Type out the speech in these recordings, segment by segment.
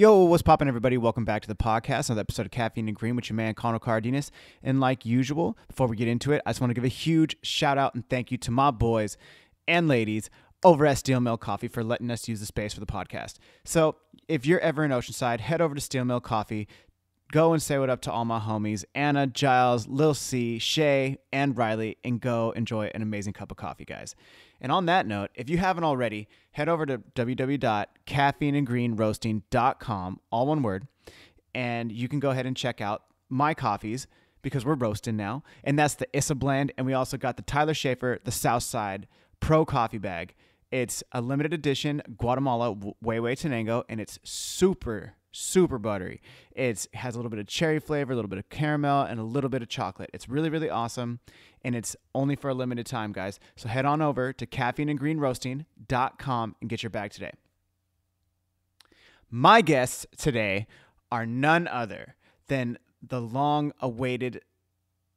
Yo, what's poppin', everybody? Welcome back to the podcast, another episode of Caffeine and Green with your man, Connor Cardenas. And like usual, before we get into it, I just want to give a huge shout out and thank you to my boys and ladies over at Steel Mill Coffee for letting us use the space for the podcast. So if you're ever in Oceanside, head over to Steel Mill Coffee. Go and say what up to all my homies, Anna, Giles, Lil C, Shay, and Riley, and go enjoy an amazing cup of coffee, guys. And on that note, if you haven't already, head over to www.caffeineandgreenroasting.com, all one word, and you can go ahead and check out my coffees because we're roasting now. And that's the Issa blend. And we also got the Tyler Schaefer, the Southside Pro Coffee Bag. It's a limited edition Guatemala Huehuetenango, and it's super, super buttery. It has a little bit of cherry flavor, a little bit of caramel, and a little bit of chocolate. It's really, really awesome, and it's only for a limited time, guys. So head on over to caffeineandgreenroasting.com and get your bag today. My guests today are none other than the long awaited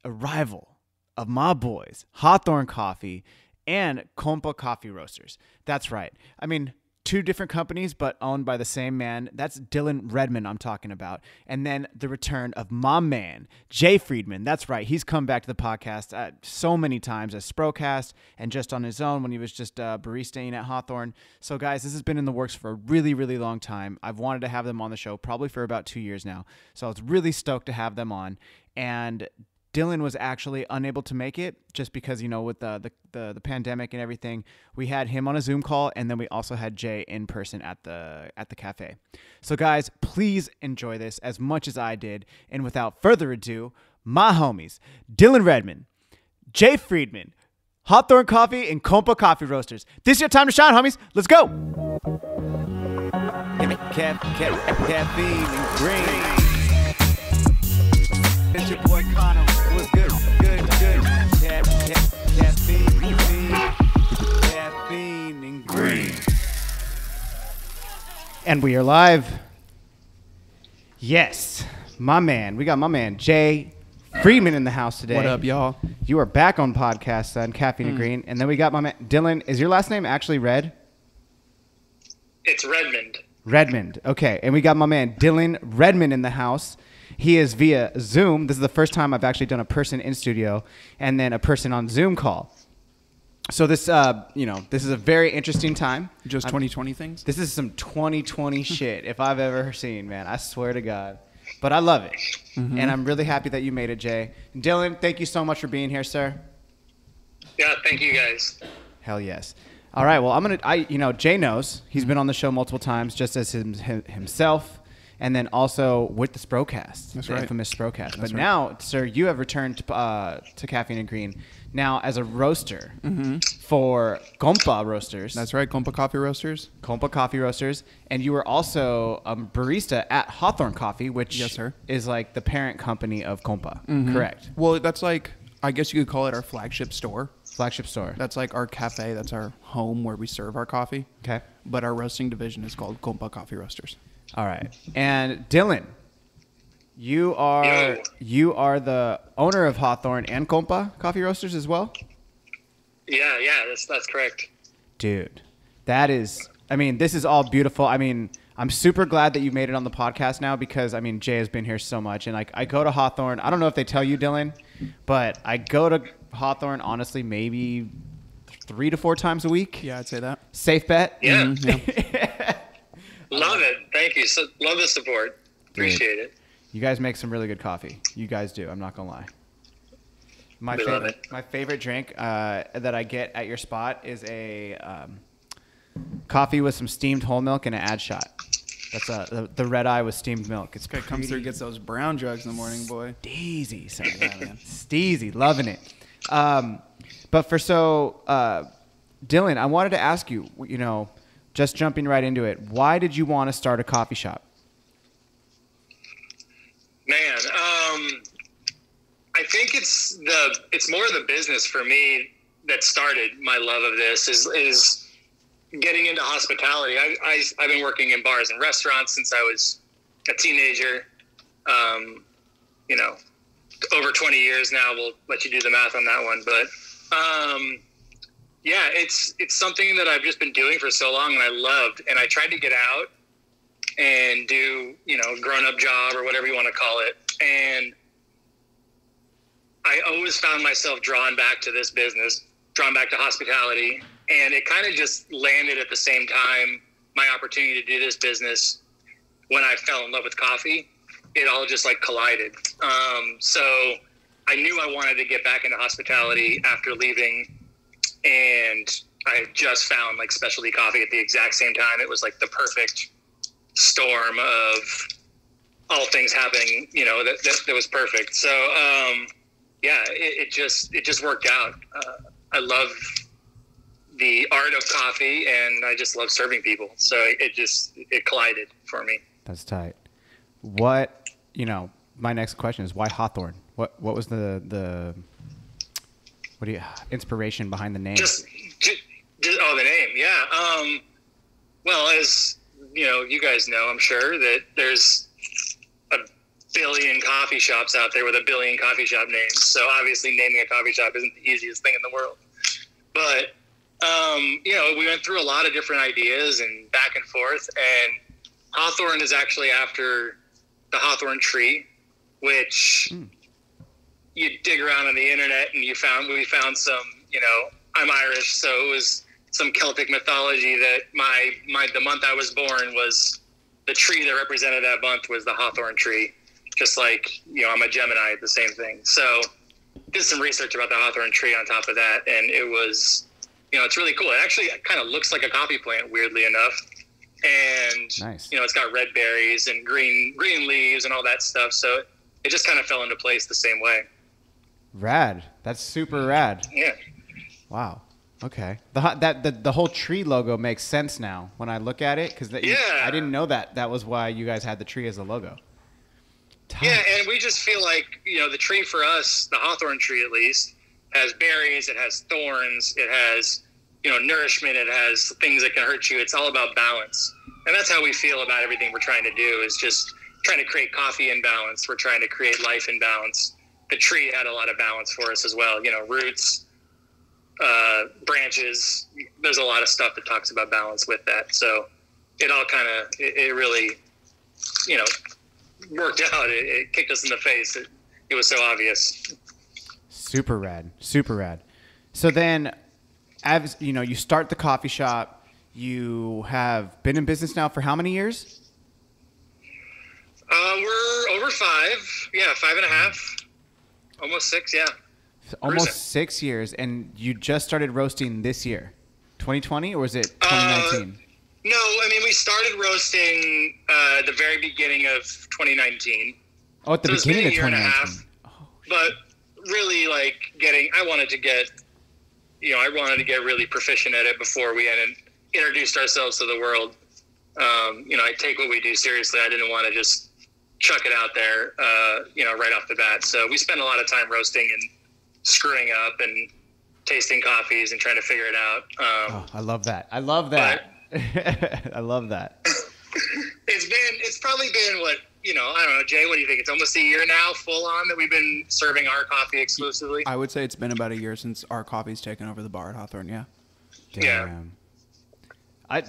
arrival of my boys, Hawthorn Coffee and Compa Coffee Roasters. That's right. I mean, two different companies, but owned by the same man. That's Dylan Remond I'm talking about. And then the return of my man, Jay Freedman. That's right. He's come back to the podcast uh, so many times as Sprocast and just on his own when he was just uh, baristaing at Hawthorn. So, guys, this has been in the works for a really, really long time. I've wanted to have them on the show probably for about two years now. So I was really stoked to have them on. And Dylan was actually unable to make it just because you know with the, the, the the pandemic and everything. We had him on a Zoom call, and then we also had Jay in person at the at the cafe. So guys, please enjoy this as much as I did. And without further ado, my homies, Dylan Remond, Jay Freedman, Hawthorn Coffee, and Compa Coffee Roasters. This is your time to shine, homies. Let's go. Caffeine and green. It's your boy Connor. And we are live. Yes, my man. We got my man Jay Freedman in the house today. What up, y'all? You are back on podcast son. Caffeine and mm. Green, and then we got my man Dylan. Is your last name actually Red? It's Remond. Remond. Okay, and we got my man Dylan Remond in the house. He is via Zoom. This is the first time I've actually done a person in studio and then a person on Zoom call. So this, uh, you know, this is a very interesting time. Just I'm- 2020 things? This is some 2020 shit if I've ever seen, man. I swear to God. But I love it, and I'm really happy that you made it, Jay. Dylan, thank you so much for being here, sir. Yeah, thank you guys. Hell yes. All right. Well, I'm gonna. I you know Jay knows he's been on the show multiple times, just as him, him, himself, and then also with the Sprocast, That's the right. infamous Sprocast. but right. now, sir, you have returned to, uh, to Caffeine and Green now as a roaster for Compa Roasters. Mm-hmm. That's right, Compa Coffee Roasters. Compa Coffee Roasters, and you were also a barista at Hawthorn Coffee, which Yes, sir. is like the parent company of Compa. Mm-hmm. Correct. Well, that's like, I guess you could call it our flagship store. Flagship store. That's like our cafe. That's our home where we serve our coffee. Okay. But our roasting division is called Compa Coffee Roasters. All right. And Dylan, you are Yo. you are the owner of Hawthorn and Compa Coffee Roasters as well? Yeah, yeah, that's that's correct. Dude, that is I mean, this is all beautiful. I mean, I'm super glad that you made it on the podcast now because I mean, Jay has been here so much and like I go to Hawthorn. I don't know if they tell you, Dylan, but I go to Hawthorn honestly maybe 3 to 4 times a week. Yeah, I'd say that. Safe bet? Yeah, Mhm, love it. Thank you. So, love the support. Appreciate it. You guys make some really good coffee. You guys do. I'm not gonna lie. My We favorite, my favorite drink uh, that I get at your spot is a um, coffee with some steamed whole milk and an ad shot. That's uh, the, the red eye with steamed milk. It's Guy comes through, gets those brown drugs in the morning, boy. steezy, son. steezy, loving it. Um, but for so, uh, Dylan, I wanted to ask you. You know, just jumping right into it. Why did you want to start a coffee shop? Man, um, I think it's the it's more of the business for me that started my love of this is is getting into hospitality. I, I I've been working in bars and restaurants since I was a teenager. Um, you know, over 20 years now. We'll let you do the math on that one, but um, yeah, it's it's something that I've just been doing for so long, and I loved. And I tried to get out, and do you know grown up job or whatever you want to call it and i always found myself drawn back to this business drawn back to hospitality and it kind of just landed at the same time my opportunity to do this business when i fell in love with coffee it all just like collided um, so i knew i wanted to get back into hospitality after leaving and i just found like specialty coffee at the exact same time it was like the perfect storm of all things happening, you know, that, that, that was perfect. So, um, yeah, it, it, just, it just worked out. Uh, I love the art of coffee and I just love serving people. So it just, it collided for me. That's tight. What, you know, my next question is why Hawthorne? What, what was the, the, what do you, inspiration behind the name? Just, just, just oh, the name. Yeah. Um, well, as, you know, you guys know, I'm sure that there's a billion coffee shops out there with a billion coffee shop names. So obviously, naming a coffee shop isn't the easiest thing in the world. But um, you know, we went through a lot of different ideas and back and forth. And Hawthorn is actually after the Hawthorn tree, which mm. You dig around on the internet and you found we found some. You know, I'm Irish, so it was some Celtic mythology that my my the month I was born was the tree that represented that month was the hawthorn tree. Just like you know, I'm a Gemini, the same thing. So did some research about the hawthorn tree on top of that, and it was you know it's really cool. It actually kind of looks like a coffee plant, weirdly enough. And nice. you know, it's got red berries and green green leaves and all that stuff. So it just kind of fell into place the same way. Rad. That's super mm. rad. Yeah. Wow. Okay. The that the, the whole tree logo makes sense now when I look at it because yeah. I didn't know that that was why you guys had the tree as a logo. Yeah, and we just feel like you know the tree for us, the hawthorn tree at least, has berries, it has thorns, it has you know nourishment, it has things that can hurt you. It's all about balance, and that's how we feel about everything we're trying to do. Is just trying to create coffee in balance. We're trying to create life in balance. The tree had a lot of balance for us as well. You know, roots uh, branches. There's a lot of stuff that talks about balance with that. So it all kind of it, it, really, you know, worked out. It, it kicked us in the face. It, it was so obvious. Super rad. Super rad. So then, as you know, you start the coffee shop. You have been in business now for how many years? Uh, we're over five. Yeah, five and a half. Almost six. Yeah almost six years, and you just started roasting this year, 2020, or was it 2019? Uh, no, I mean we started roasting uh, at the very beginning of 2019. Oh, at the so beginning of 2019. Oh, but really, like getting, I wanted to get, you know, I wanted to get really proficient at it before we had introduced ourselves to the world. Um, you know, I take what we do seriously. I didn't want to just chuck it out there, uh, you know, right off the bat. So we spent a lot of time roasting and screwing up and tasting coffees and trying to figure it out. Um, oh, I love that. I love that. I love that. it's been, it's probably been what, you know, I don't know, Jay, what do you think? It's almost a year now full on that we've been serving our coffee exclusively. I would say it's been about a year since our coffee's taken over the bar at Hawthorn. Yeah. Damn. Yeah. I,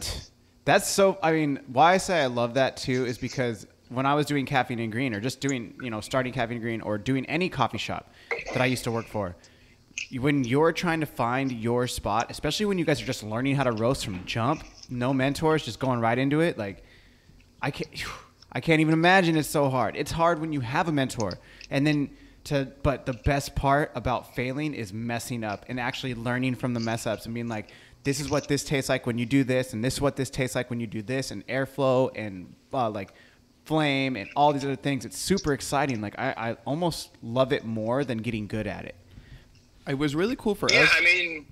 that's so, I mean, why I say I love that too is because when I was doing caffeine and green or just doing, you know, starting caffeine and green or doing any coffee shop, that I used to work for. When you're trying to find your spot, especially when you guys are just learning how to roast from jump, no mentors, just going right into it, like I can't, I can't even imagine it's so hard. It's hard when you have a mentor, and then to, but the best part about failing is messing up and actually learning from the mess ups and being like, this is what this tastes like when you do this, and this is what this tastes like when you do this, and airflow and uh, like flame and all these other things. It's super exciting. Like I, I almost love it more than getting good at it. It was really cool for yeah, us. Yeah, I mean,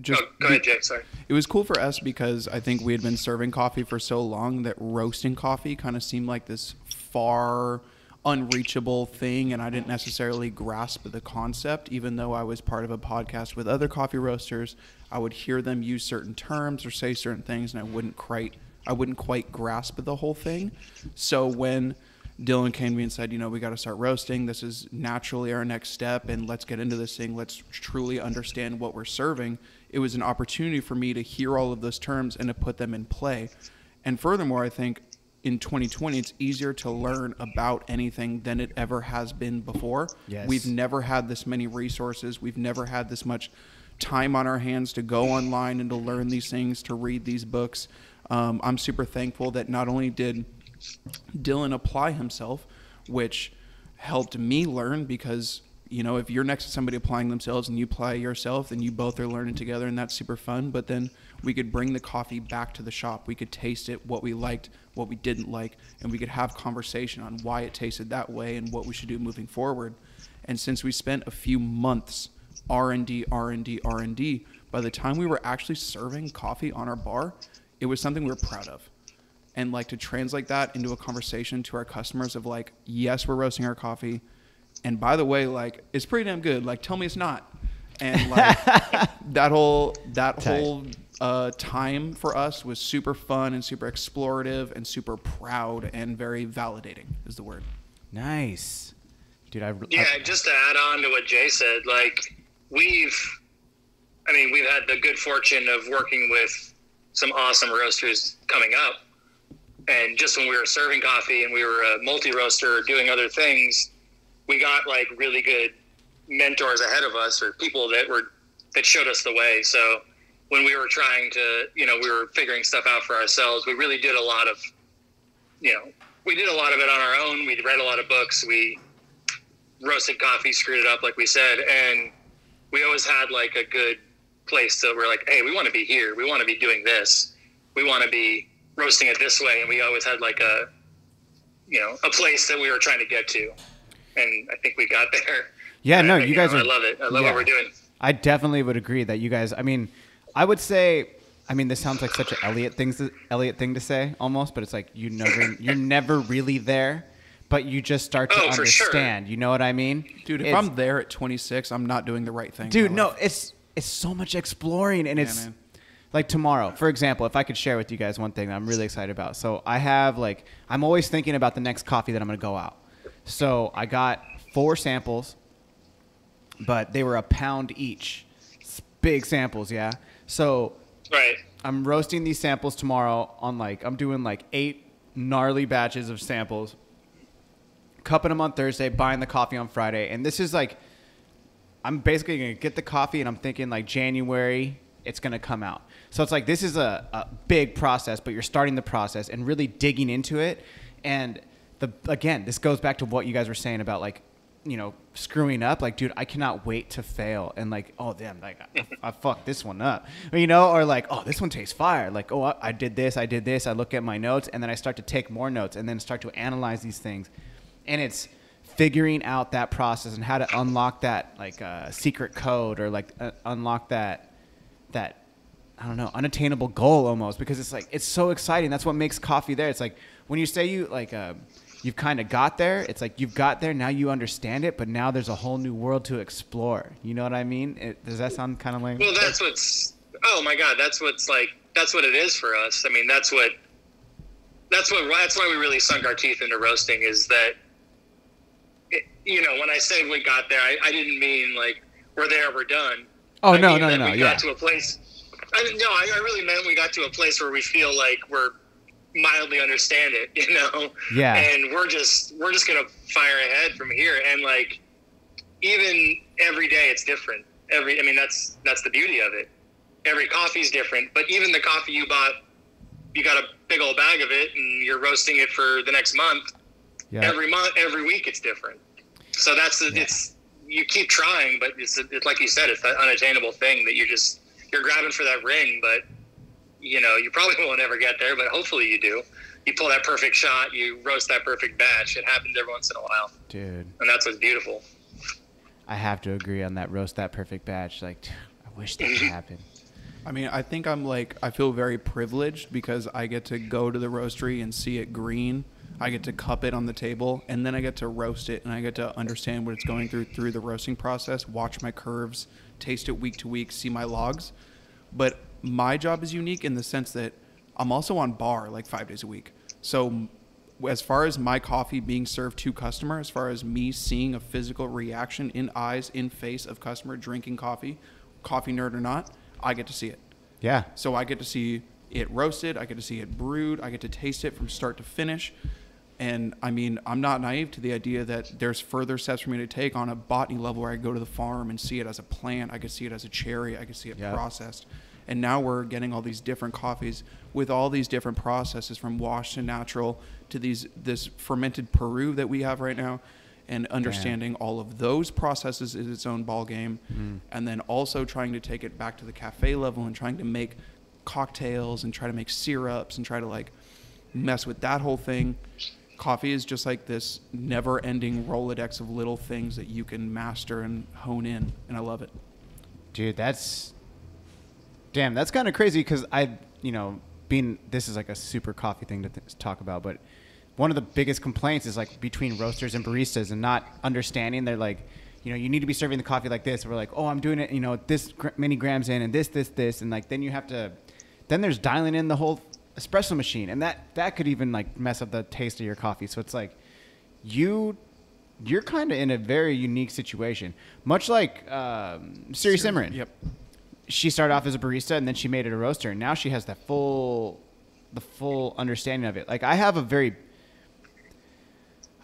just, go ahead, Jay. Sorry. It was cool for us because I think we had been serving coffee for so long that roasting coffee kind of seemed like this far unreachable thing and I didn't necessarily grasp the concept even though I was part of a podcast with other coffee roasters I would hear them use certain terms or say certain things and I wouldn't quite I wouldn't quite grasp the whole thing. So when Dylan came to me and said, you know, we got to start roasting. This is naturally our next step, and let's get into this thing. Let's truly understand what we're serving. It was an opportunity for me to hear all of those terms and to put them in play. And furthermore, I think in 2020 it's easier to learn about anything than it ever has been before. Yes. We've never had this many resources. We've never had this much time on our hands to go online and to learn these things, to read these books. Um, I'm super thankful that not only did Dylan apply himself, which helped me learn because you know if you're next to somebody applying themselves and you apply yourself, then you both are learning together, and that's super fun. But then we could bring the coffee back to the shop. We could taste it, what we liked, what we didn't like, and we could have conversation on why it tasted that way and what we should do moving forward. And since we spent a few months R&D, R&D, R&D, by the time we were actually serving coffee on our bar, it was something we were proud of. And like to translate that into a conversation to our customers of like yes we're roasting our coffee. And by the way like it's pretty damn good. Like tell me it's not. And like that whole that Tight. whole uh, time for us was super fun and super explorative and super proud and very validating is the word. Nice, dude. I, Yeah, I just to add on to what Jay said, like we've, I mean, we've had the good fortune of working with some awesome roasters coming up. And just when we were serving coffee and we were a multi roaster doing other things, we got like really good mentors ahead of us or people that were, that showed us the way. So when we were trying to, you know, we were figuring stuff out for ourselves, we really did a lot of, you know, we did a lot of it on our own. We read a lot of books. We, roasted coffee, screwed it up, like we said, and we always had like a good place to. We're like, hey, we want to be here. We want to be doing this. We want to be roasting it this way, and we always had like a, you know, a place that we were trying to get to, and I think we got there. Yeah, no, And, you guys know, are- I love it. I love yeah. what we're doing. I definitely would agree that you guys. I mean, I would say. I mean, this sounds like such an Elliot thing, to, Elliot thing to say, almost. But it's like you never, you're never really there, but you just start to Oh, for sure. understand. You know what I mean, dude if It's- i'm there at 26 i'm not doing the right thing dude, no, life. it's it's so much exploring, and it's man. like tomorrow, for example. If I could share with you guys one thing that I'm really excited about, so I have like I'm always thinking about the next coffee that I'm gonna go out. So I got four samples, but they were a pound each. It's big samples, yeah. So Right. I'm roasting these samples tomorrow on like I'm doing like eight gnarly batches of samples. Cupping them on Thursday, buying the coffee on Friday, and this is like I'm basically gonna get the coffee, and I'm thinking like January it's gonna come out. So it's like this is a, a big process, but you're starting the process and really digging into it. And the again, this goes back to what you guys were saying about like you know screwing up. Like, dude, I cannot wait to fail and like, oh damn, like I, I fucked this one up, you know, or like, oh this one tastes fire. Like, oh I, I did this, I did this. I look at my notes, and then I start to take more notes, and then start to analyze these things, and it's figuring out that process and how to unlock that like uh, secret code or like uh, unlock that that I don't know unattainable goal almost because it's like it's so exciting. That's what makes coffee there. It's like when you say you like uh, you've kind of got there. It's like you've got there now. You understand it, but now there's a whole new world to explore. You know what I mean? It, does that sound kind of like? Well, that's what's. Oh my God, that's what's like. That's what it is for us. I mean, that's what. That's what. That's why we really sunk our teeth into roasting. Is that. You know, when I say we got there, I, I didn't mean like we're there, we're done. Oh I no mean no that no no We yeah got to a place. I no, I, I really meant we got to a place where we feel like we're mildly understand it, you know. Yeah. And we're just we're just gonna fire ahead from here, and like even every day it's different. Every I mean that's that's the beauty of it. Every coffee's different, but even the coffee you bought, you got a big old bag of it, and you're roasting it for the next month. yeah Every month, every week, it's different. So that's the, it's you keep trying, but it's, it's like you said, it's that unattainable thing that you're just you're grabbing for that ring, but you know you probably won't ever get there, but hopefully you do. You pull that perfect shot, you roast that perfect batch. It happens every once in a while, dude. and that's what's beautiful. I have to agree on that roast that perfect batch. Like I wish that could happen. I mean, I think I'm like I feel very privileged because I get to go to the roastery and see it green. I get to cup it on the table and then I get to roast it and I get to understand what it's going through through the roasting process, watch my curves, taste it week to week, see my logs. But my job is unique in the sense that I'm also on bar like 5 days a week. So as far as my coffee being served to customer, as far as me seeing a physical reaction in eyes, in face of customer drinking coffee, coffee nerd or not, I get to see it. Yeah. So I get to see it roasted. I get to see it brewed. I get to taste it from start to finish. And I mean, I'm not naive to the idea that there's further steps for me to take on a botany level where I go to the farm and see it as a plant. I could see it as a cherry. I could see it Yeah. processed. And now we're getting all these different coffees with all these different processes from washed to natural to these this fermented Peru that we have right now. And understanding all of those processes is its own ball game. Mm-hmm. And then also trying to take it back to the cafe level and trying to make cocktails and try to make syrups and try to like mess with that whole thing. Coffee is just like this never ending Rolodex of little things that you can master and hone in. And I love it. Dude, that's damn. That's kind of crazy because I, you know, being this is like a super coffee thing to th- talk about, but one of the biggest complaints is like between roasters and baristas and not understanding. They're like, you know, you need to be serving the coffee like this. We're like, oh, I'm doing it, you know, this gr- many grams in and this, this, this, and like then you have to, then there's dialing in the whole espresso machine, and that that could even like mess up the taste of your coffee. So it's like, you. You're kind of in a very unique situation, much like um, Siri Simran Yep. she started off as a barista and then she made it a roaster and now she has that full the full understanding of it like i have a very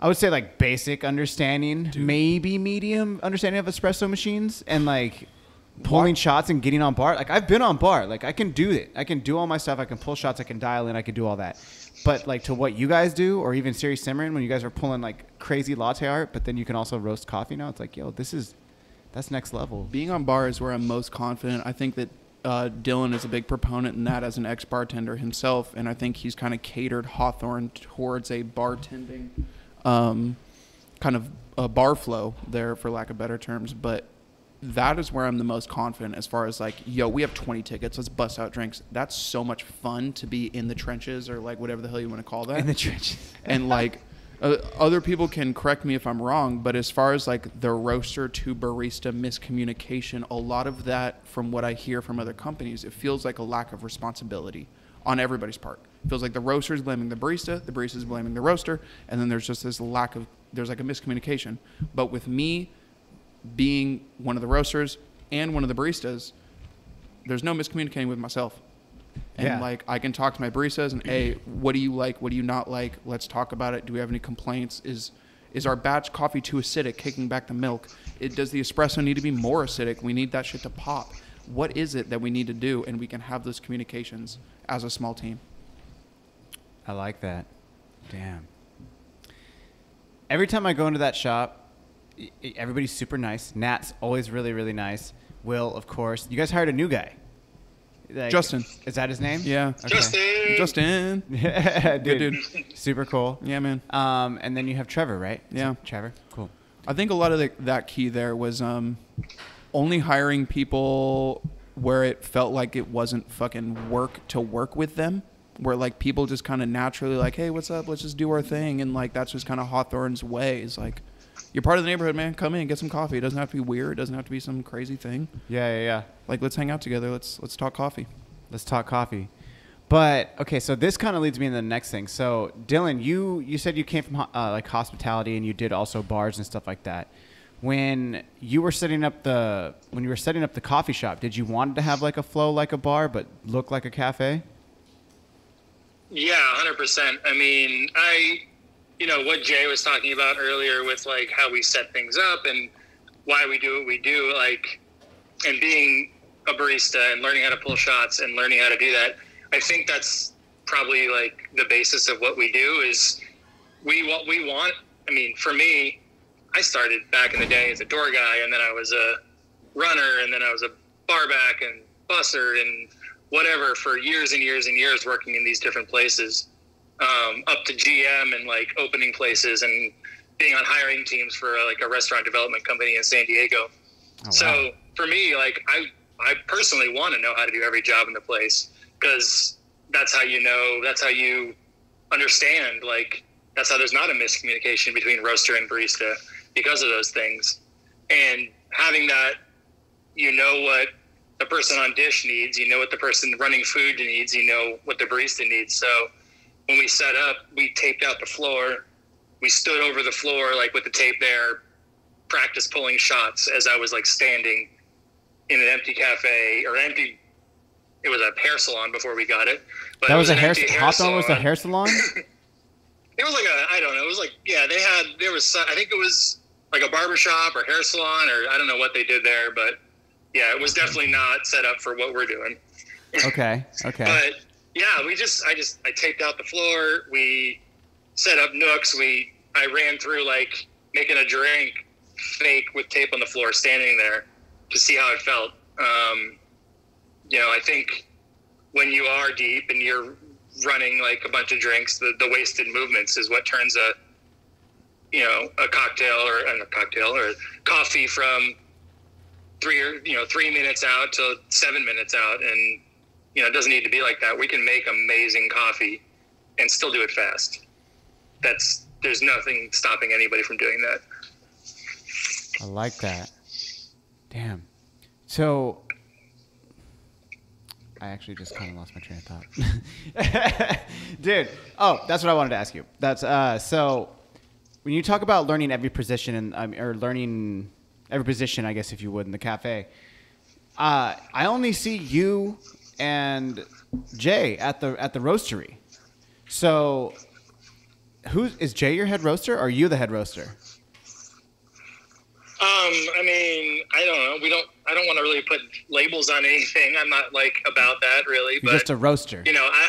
i would say like basic understanding maybe medium understanding of espresso machines and like pulling shots and getting on bar like i've been on bar like i can do it. I can do all my stuff. I can pull shots. I can dial in. I can do all that. But like to what you guys do or even Siri Simran when you guys are pulling like crazy latte art but then you can also roast coffee now it's like yo this is that's next level. Being on bar is where I'm most confident. I think that uh, Dylan is a big proponent in that as an ex bartender himself, and I think he's kind of catered Hawthorn towards a bartending um, kind of a bar flow there, for lack of better terms. But that is where I'm the most confident as far as like, yo, we have 20 tickets, let's bust out drinks. That's so much fun to be in the trenches or like whatever the hell you want to call that in the trenches and like uh, other people can correct me if I'm wrong, but as far as like the roaster to barista miscommunication, a lot of that, from what I hear from other companies, it feels like a lack of responsibility on everybody's part. It feels like the roaster is blaming the barista, the barista is blaming the roaster, and then there's just this lack of there's like a miscommunication. But with me being one of the roasters and one of the baristas, there's no miscommunicating with myself. And Yeah. like I can talk to my baristas and hey, what do you like? What do you not like? Let's talk about it. Do we have any complaints? Is is our batch coffee too acidic, kicking back the milk? It does the espresso need to be more acidic? We need that shit to pop. What is it that we need to do? And we can have those communications as a small team. I like that. Damn. Every time I go into that shop, everybody's super nice. Nat's always really, really nice. Will, of course. You guys hired a new guy. Like- Justin. Is that his name? Yeah. Okay. Justin. Justin. Yeah, Good dude. Super cool. Yeah, man. Um, and then you have Trevor, right? Is Yeah. Trevor. Cool. I think a lot of the, that key there was um, only hiring people where it felt like it wasn't fucking work to work with them. Where like people just kind of naturally like, hey, what's up? Let's just do our thing, and like that's just kind of Hawthorn's way. Is like, you're part of the neighborhood, man. Come in, get some coffee. It doesn't have to be weird. It doesn't have to be some crazy thing. Yeah, yeah, yeah. Like, let's hang out together. Let's let's talk coffee. Let's talk coffee. But okay, so this kind of leads me into the next thing. So Dylan, you you said you came from uh, like hospitality and you did also bars and stuff like that. When you were setting up the when you were setting up the coffee shop, did you want to have like a flow like a bar but look like a cafe? Yeah, hundred percent. I mean, I, you know, what Jay was talking about earlier with like how we set things up and why we do what we do, like, and being a barista and learning how to pull shots and learning how to do that. I think that's probably like the basis of what we do is we what we want. I mean, for me, I started back in the day as a door guy, and then I was a runner, and then I was a barback and busser and whatever for years and years and years working in these different places, um, up to GM and like opening places and being on hiring teams for like a restaurant development company in San Diego. Oh, wow. So for me, like I, I personally want to know how to do every job in the place because that's how you know, that's how you understand. Like that's how there's not a miscommunication between roaster and barista because of those things. And having that, you know what the person on dish needs, you know what the person running food needs, you know what the barista needs. So when we set up, we taped out the floor. We stood over the floor like with the tape there, practice pulling shots as I was like standing in an empty cafe or empty it was a hair salon before we got it. But That it was a an hair. empty Hawthorn was salon. hair salon. It was like a I don't know. It was like yeah, they had there was I think it was like a barber shop or hair salon or I don't know what they did there, but yeah, it was definitely not set up for what we're doing. Okay. Okay. But yeah, we just I just I taped out the floor. We set up nooks. We I ran through like making a drink fake with tape on the floor, standing there to see how it felt. Um, you know, I think when you are deep and you're running like a bunch of drinks, the, the wasted movements is what turns a you know a cocktail or a cocktail or coffee from three or you know three minutes out to seven minutes out and you know, it doesn't need to be like that. We can make amazing coffee and still do it fast. That's there's nothing stopping anybody from doing that. I like that. Damn. So, I actually just kind of lost my train of thought, dude. Oh, that's what I wanted to ask you. That's uh. So, when you talk about learning every position and um, or learning every position, I guess if you would in the cafe, uh, I only see you and Jay at the at the roastery. So, who's Jay your head roaster or are you the head roaster? Um, I mean, I don't know. We don't. I don't want to really put labels on anything. I'm not like about that really. You're but just a roaster. you know, I,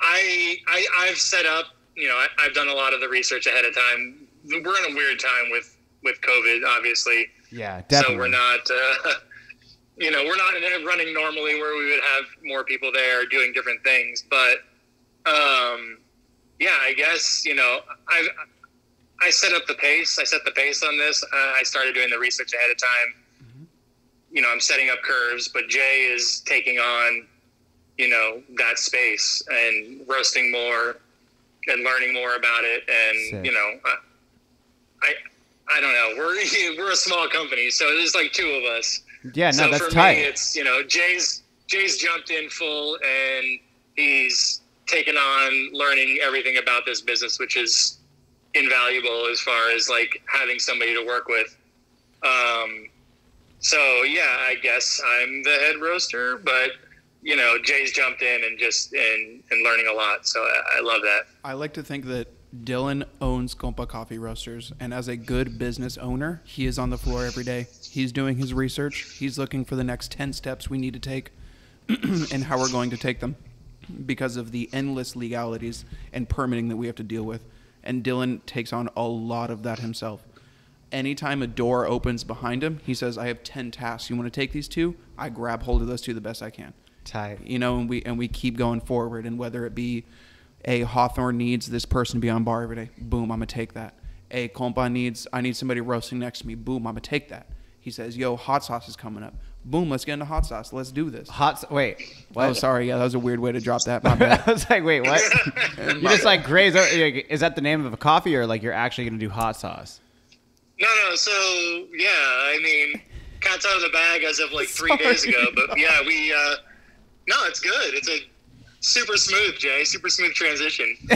I, I, I've set up. You know, I, I've done a lot of the research ahead of time. We're in a weird time with with COVID, obviously. Yeah, definitely. So we're not, uh, you know, we're not running normally where we would have more people there doing different things. But um, yeah, I guess you know, I I set up the pace. I set the pace on this. I started doing the research ahead of time. You know, I'm setting up curves, but Jay is taking on, you know, that space and roasting more and learning more about it. And Sick. you know, I, I I don't know. We're we're a small company, so there's like two of us. Yeah, no, so that's for tight. me, it's you know Jay's Jay's jumped in full and he's taken on learning everything about this business, which is invaluable as far as like having somebody to work with. Um, so yeah, I guess I'm the head roaster, but you know Jay's jumped in and just and and learning a lot. So I, I love that. I like to think that Dylan owns Compa Coffee Roasters, and as a good business owner, he is on the floor every day. He's doing his research. He's looking for the next 10 steps we need to take and how we're going to take them because of the endless legalities and permitting that we have to deal with. And Dylan takes on a lot of that himself. Anytime a door opens behind him, he says, I have 10 tasks. You want to take these two? I grab hold of those two the best I can Tight. you know, and we and we keep going forward. And whether it be a Hawthorn needs this person to be on bar every day, boom, I'm gonna take that. A compa needs I need somebody roasting next to me, boom, I'm gonna take that. He says, "Yo, hot sauce is coming up, boom, let's get into hot sauce, let's do this." Hot. s- Wait. What? Oh, sorry, yeah, that was a weird way to drop that. My bad. I was like, wait, what? you just like graze. over- like, Is that the name of a coffee, or like you're actually gonna do hot sauce? No, no. So yeah, I mean, cat's out of the bag as of like three days ago. But yeah, we. Uh, no, it's good. It's a super smooth, Jay. Super smooth transition.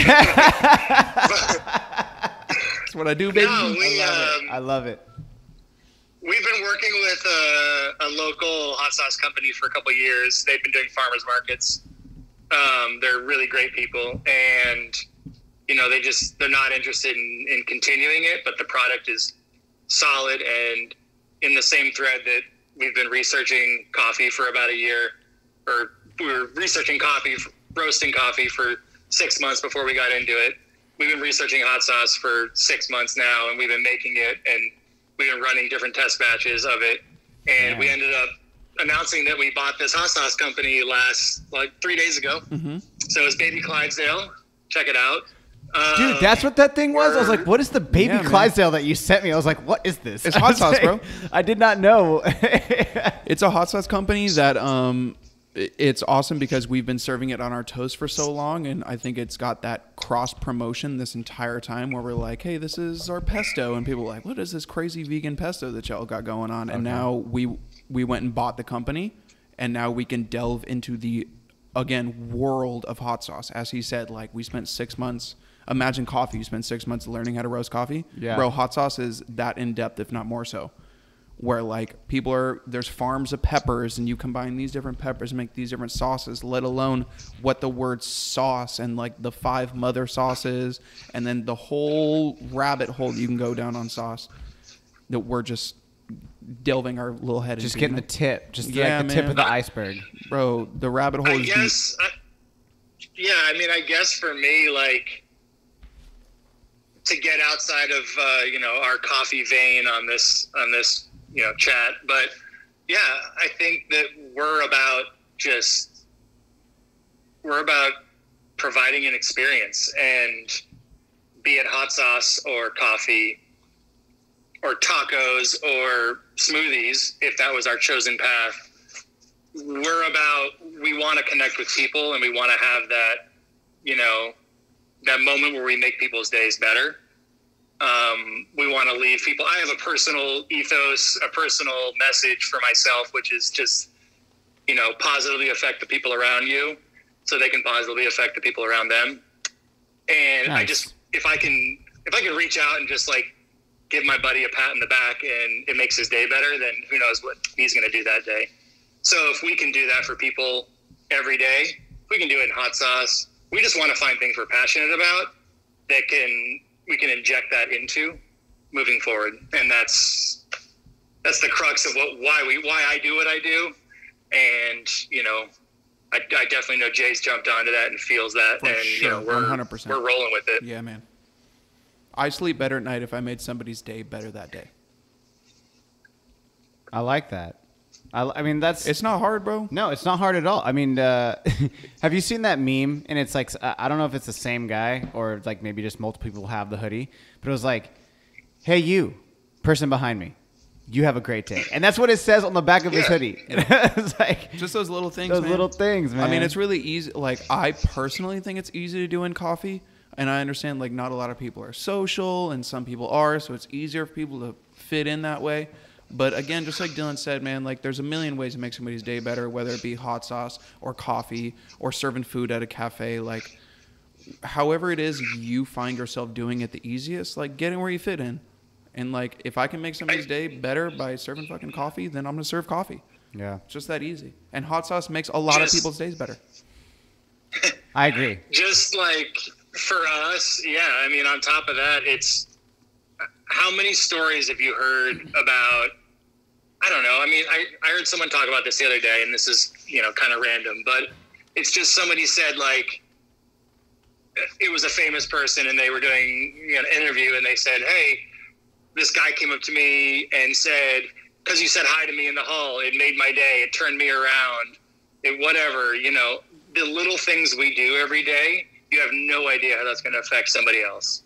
That's what I do, baby. no, we. Um, I love it. We've been working with a, a local hot sauce company for a couple years. They've been doing farmers markets. Um, they're really great people, and you know they just they're not interested in, in continuing it, but the product is solid. And in the same thread that we've been researching coffee for about a year, or we were researching coffee, roasting coffee for six months before we got into it. We've been researching hot sauce for six months now, and we've been making it, and we've been running different test batches of it, and Yeah. we ended up announcing that we bought this hot sauce company last like three days ago. Mhm. So it's Baby Clydesdale. Check it out. Um, Dude, that's what that thing was. I was like, "What is the baby Yeah, man. Clydesdale that you sent me?" I was like, "What is this?" It's hot sauce, like- bro. I did not know. It's a hot sauce company that um i- it's awesome because we've been serving it on our toast for so long and I think it's got that cross promotion this entire time where we're like, "Hey, this is our pesto." And people are like, "What is this crazy vegan pesto that y'all got going on?" And now we we went and bought the company and now we can delve into the again world of hot sauce. As he said, like we spent 6 months Imagine coffee. You spend six months learning how to roast coffee. Yeah. Bro, hot sauce is that in depth, if not more so where like people are there's farms of peppers and you combine these different peppers and make these different sauces let alone what the word sauce and like the five mother sauces and then the whole rabbit hole you can go down on sauce that we're just delving our little head Just into, getting you the tip, just Yeah, like the tip of the iceberg. bro the rabbit hole I is deep. guess. I, yeah, I mean, I guess for me, like to get outside of uh, you know our coffee vein on this on this you know chat, but yeah, I think that we're about just we're about providing an experience, and be it hot sauce or coffee or tacos or smoothies, if that was our chosen path we're about we want to connect with people and we want to have that you know that moment where we make people's days better um, we want to leave people i have a personal ethos a personal message for myself which is just you know positively affect the people around you so they can positively affect the people around them. And i just if i can if i can reach out and just like give my buddy a pat in the back and it makes his day better then who knows what he's going to do that day. So if we can do that for people every day, if we can do it in hot sauce. We just want to find things we're passionate about that can we can inject that into moving forward, and that's that's the crux of what why we why I do what I do, and you know. I, I definitely know Jay's jumped onto that and feels that, For and you know we're 100%. we're rolling with it. yeah man i sleep better at night if i made somebody's day better that day I like that. I, I mean, that's it's not hard bro no, it's not hard at all. I mean, uh, have you seen that meme? And it's like I don't know if it's the same guy or like maybe just multiple people have the hoodie, but it was like, "Hey, you, person behind me, you have a great day," and that's what it says on the back of his Yeah. hoodie. it's like just those little things those man. little things, man. I mean, it's really easy. Like, I personally think it's easy to do in coffee, and I understand like not a lot of people are social, and some people are, so it's easier for people to fit in that way. But again, just like Dylan said, man, like there's a million ways to make somebody's day better, whether it be hot sauce or coffee or serving food at a cafe. Like, however it is you find yourself doing it the easiest, like getting where you fit in. And like, if I can make somebody's day better by serving fucking coffee, then I'm gonna serve coffee. yeah, It's just that easy. And hot sauce makes a lot of people's days better. I agree. just like for us, yeah. I mean, on top of that, it's how many stories have you heard about? I don't know. I mean, I, I heard someone talk about this the other day, and this is you know kind of random, but it's just somebody said like it was a famous person, and they were doing you know, an interview, and they said, "Hey, this guy came up to me and said." Because you said hi to me in the hall, it made my day. It turned me around. It whatever, you know, the little things we do every day, you have no idea how that's going to affect somebody else.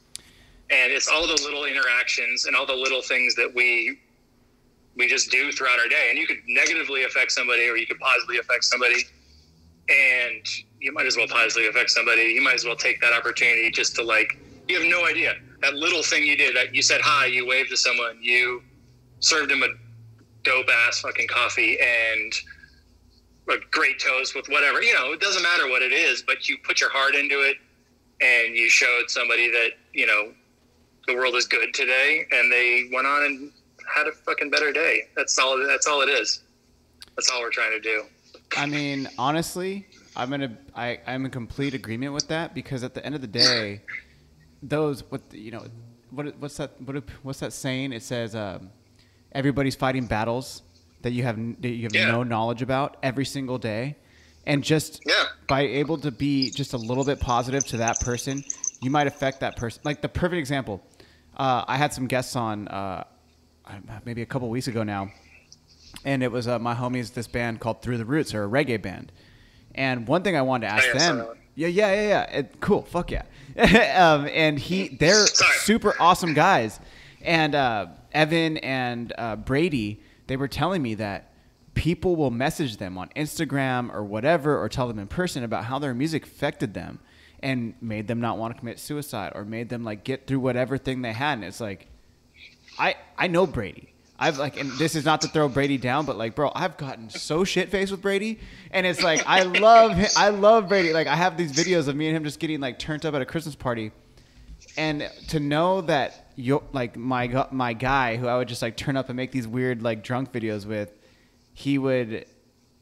And it's all the little interactions and all the little things that we we just do throughout our day. And you could negatively affect somebody or you could positively affect somebody. And you might as well positively affect somebody. You might as well take that opportunity just to like you have no idea. That little thing you did, that you said hi, you waved to someone, you served him a dope ass fucking coffee and a great toast with whatever. You know, it doesn't matter what it is, but you put your heart into it and you showed somebody that, you know, the world is good today and they went on and had a fucking better day. That's all that's all it is. That's all we're trying to do. I mean, honestly, I'm gonna I I'm in complete agreement with that because at the end of the day, those what you know, what what's that what what's that saying? It says um, everybody's fighting battles that you have that you have Yeah. no knowledge about every single day, and just Yeah. by able to be just a little bit positive to that person, you might affect that person. Like the perfect example, uh, I had some guests on uh, maybe a couple weeks ago now, and it was uh, my homies this band called Through the Roots, or a reggae band. And one thing I wanted to ask yeah, them, one. yeah, yeah, yeah, yeah, it, cool, fuck yeah. um, and he, they're Sorry. super awesome guys. And uh, Evan and uh, Brady, they were telling me that people will message them on Instagram or whatever, or tell them in person about how their music affected them and made them not want to commit suicide, or made them like get through whatever thing they had. And it's like, I I know Brady. I've like, and this is not to throw Brady down, but like, bro, I've gotten so shit faced with Brady, and it's like I love him, I love Brady. Like, I have these videos of me and him just getting like turned up at a Christmas party, and to know that you like my my guy who I would just like turn up and make these weird like drunk videos with, he would,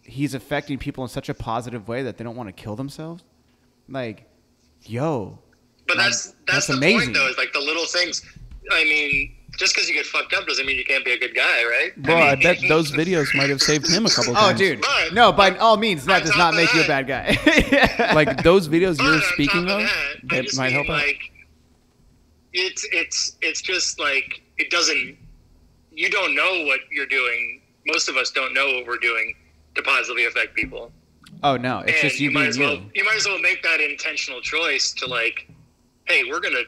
he's affecting people in such a positive way that they don't want to kill themselves. Like, yo, But that's that's, that's the amazing. point, though. Is like the little things. I mean, just because you get fucked up doesn't mean you can't be a good guy, right? Bro, I mean, bet those videos might have saved him a couple oh times. dude, But- no, by all means, that does not of make you a bad guy. Like those videos But you're speaking top of, that, that might mean, help out. Like, it's it's it's just like it doesn't. You don't know what you're doing. Most of us don't know what we're doing to positively affect people. oh no, it's and just you might being as you. well you might as well make that intentional choice to like, hey, we're gonna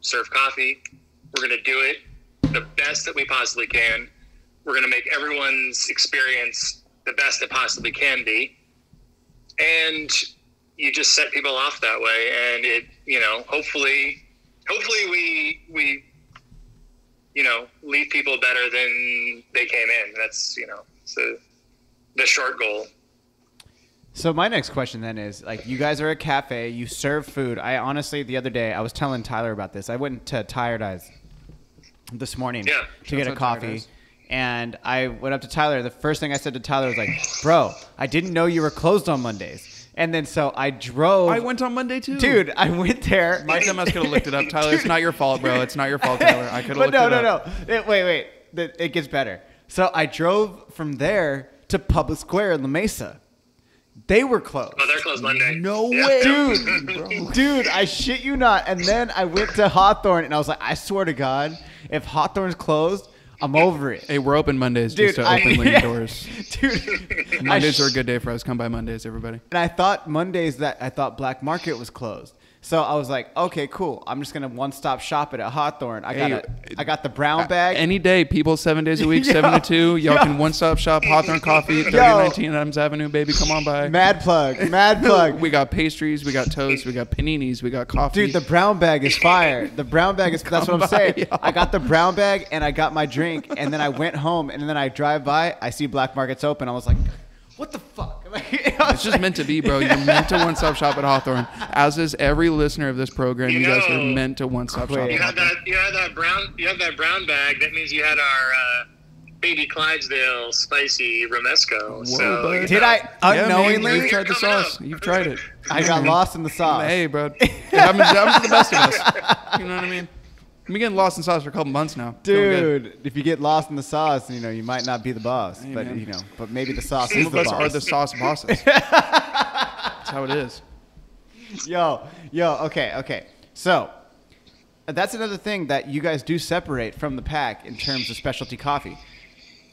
serve coffee. We're gonna do it the best that we possibly can. We're gonna make everyone's experience the best it possibly can be, and you just set people off that way. And it, you know, hopefully, hopefully we we you know leave people better than they came in. That's you know, so the short goal. So my next question then is like you guys are a cafe, you serve food. I honestly the other day I was telling Tyler about this. I went to Tired Eyes this morning Yeah. to get a coffee. And I went up to Tyler. The first thing I said to Tyler was like, "Bro, I didn't know you were closed on Mondays." And then so I drove. I went on Monday too. dude. I went there. My dumbass could have looked it up. Tyler, it's not your fault, bro. It's not your fault, Tyler. I could have but looked no, it no, up. no. It, wait, wait. The- It gets better. So I drove from there to Public Square in La Mesa. They were closed. Oh, they're closed Monday. No Yeah. way. Dude, dude, I shit you not. And then I went to Hawthorn and I was like, I swear to God, if Hawthorn's closed, I'm over it. Hey, we're open Mondays Dude, just to I- open yeah. doors. Dude, Mondays sh- are a good day for us. Come by Mondays, everybody. And I thought Mondays that I thought Black Market was closed. So I was like, okay, cool. I'm just gonna one stop shop it at Hawthorn. I got Hey, a, I got the brown bag. Any day, people, seven days a week, seven Yo, to two. Y'all yo. can one stop shop Hawthorn Coffee, 3019 Adams Avenue, baby. Come on by. mad plug, mad plug. We got pastries, we got toast, we got paninis, we got coffee. Dude, the brown bag is fire. The brown bag is that's what I'm saying. yo. I got the brown bag and I got my drink and then I went home and then I drive by, I see Black Market's open. I was like, what the fuck? It's just meant to be, bro. You're meant to one stop shop at Hawthorn. As is every listener of this program. You, You guys are meant to one stop shop You at had Hawthorn. that. You had that brown. You had that brown bag. That means you had our uh, baby Clydesdale spicy romesco. so buddy. you Did know. I Yeah, unknowingly? you've tried the Coming up. sauce. You've tried it. I got lost in the sauce. Hey, bro. It happens, it happens to the best of us. You know what I mean? I've been getting lost in sauce for a couple months now. Dude, if you get lost in the sauce, you know you might not be the boss, but you know, but maybe the sauce Some is of the us boss. are the sauce bosses. That's how it is. yo, yo, okay, okay. So that's another thing that you guys do separate from the pack in terms of specialty coffee.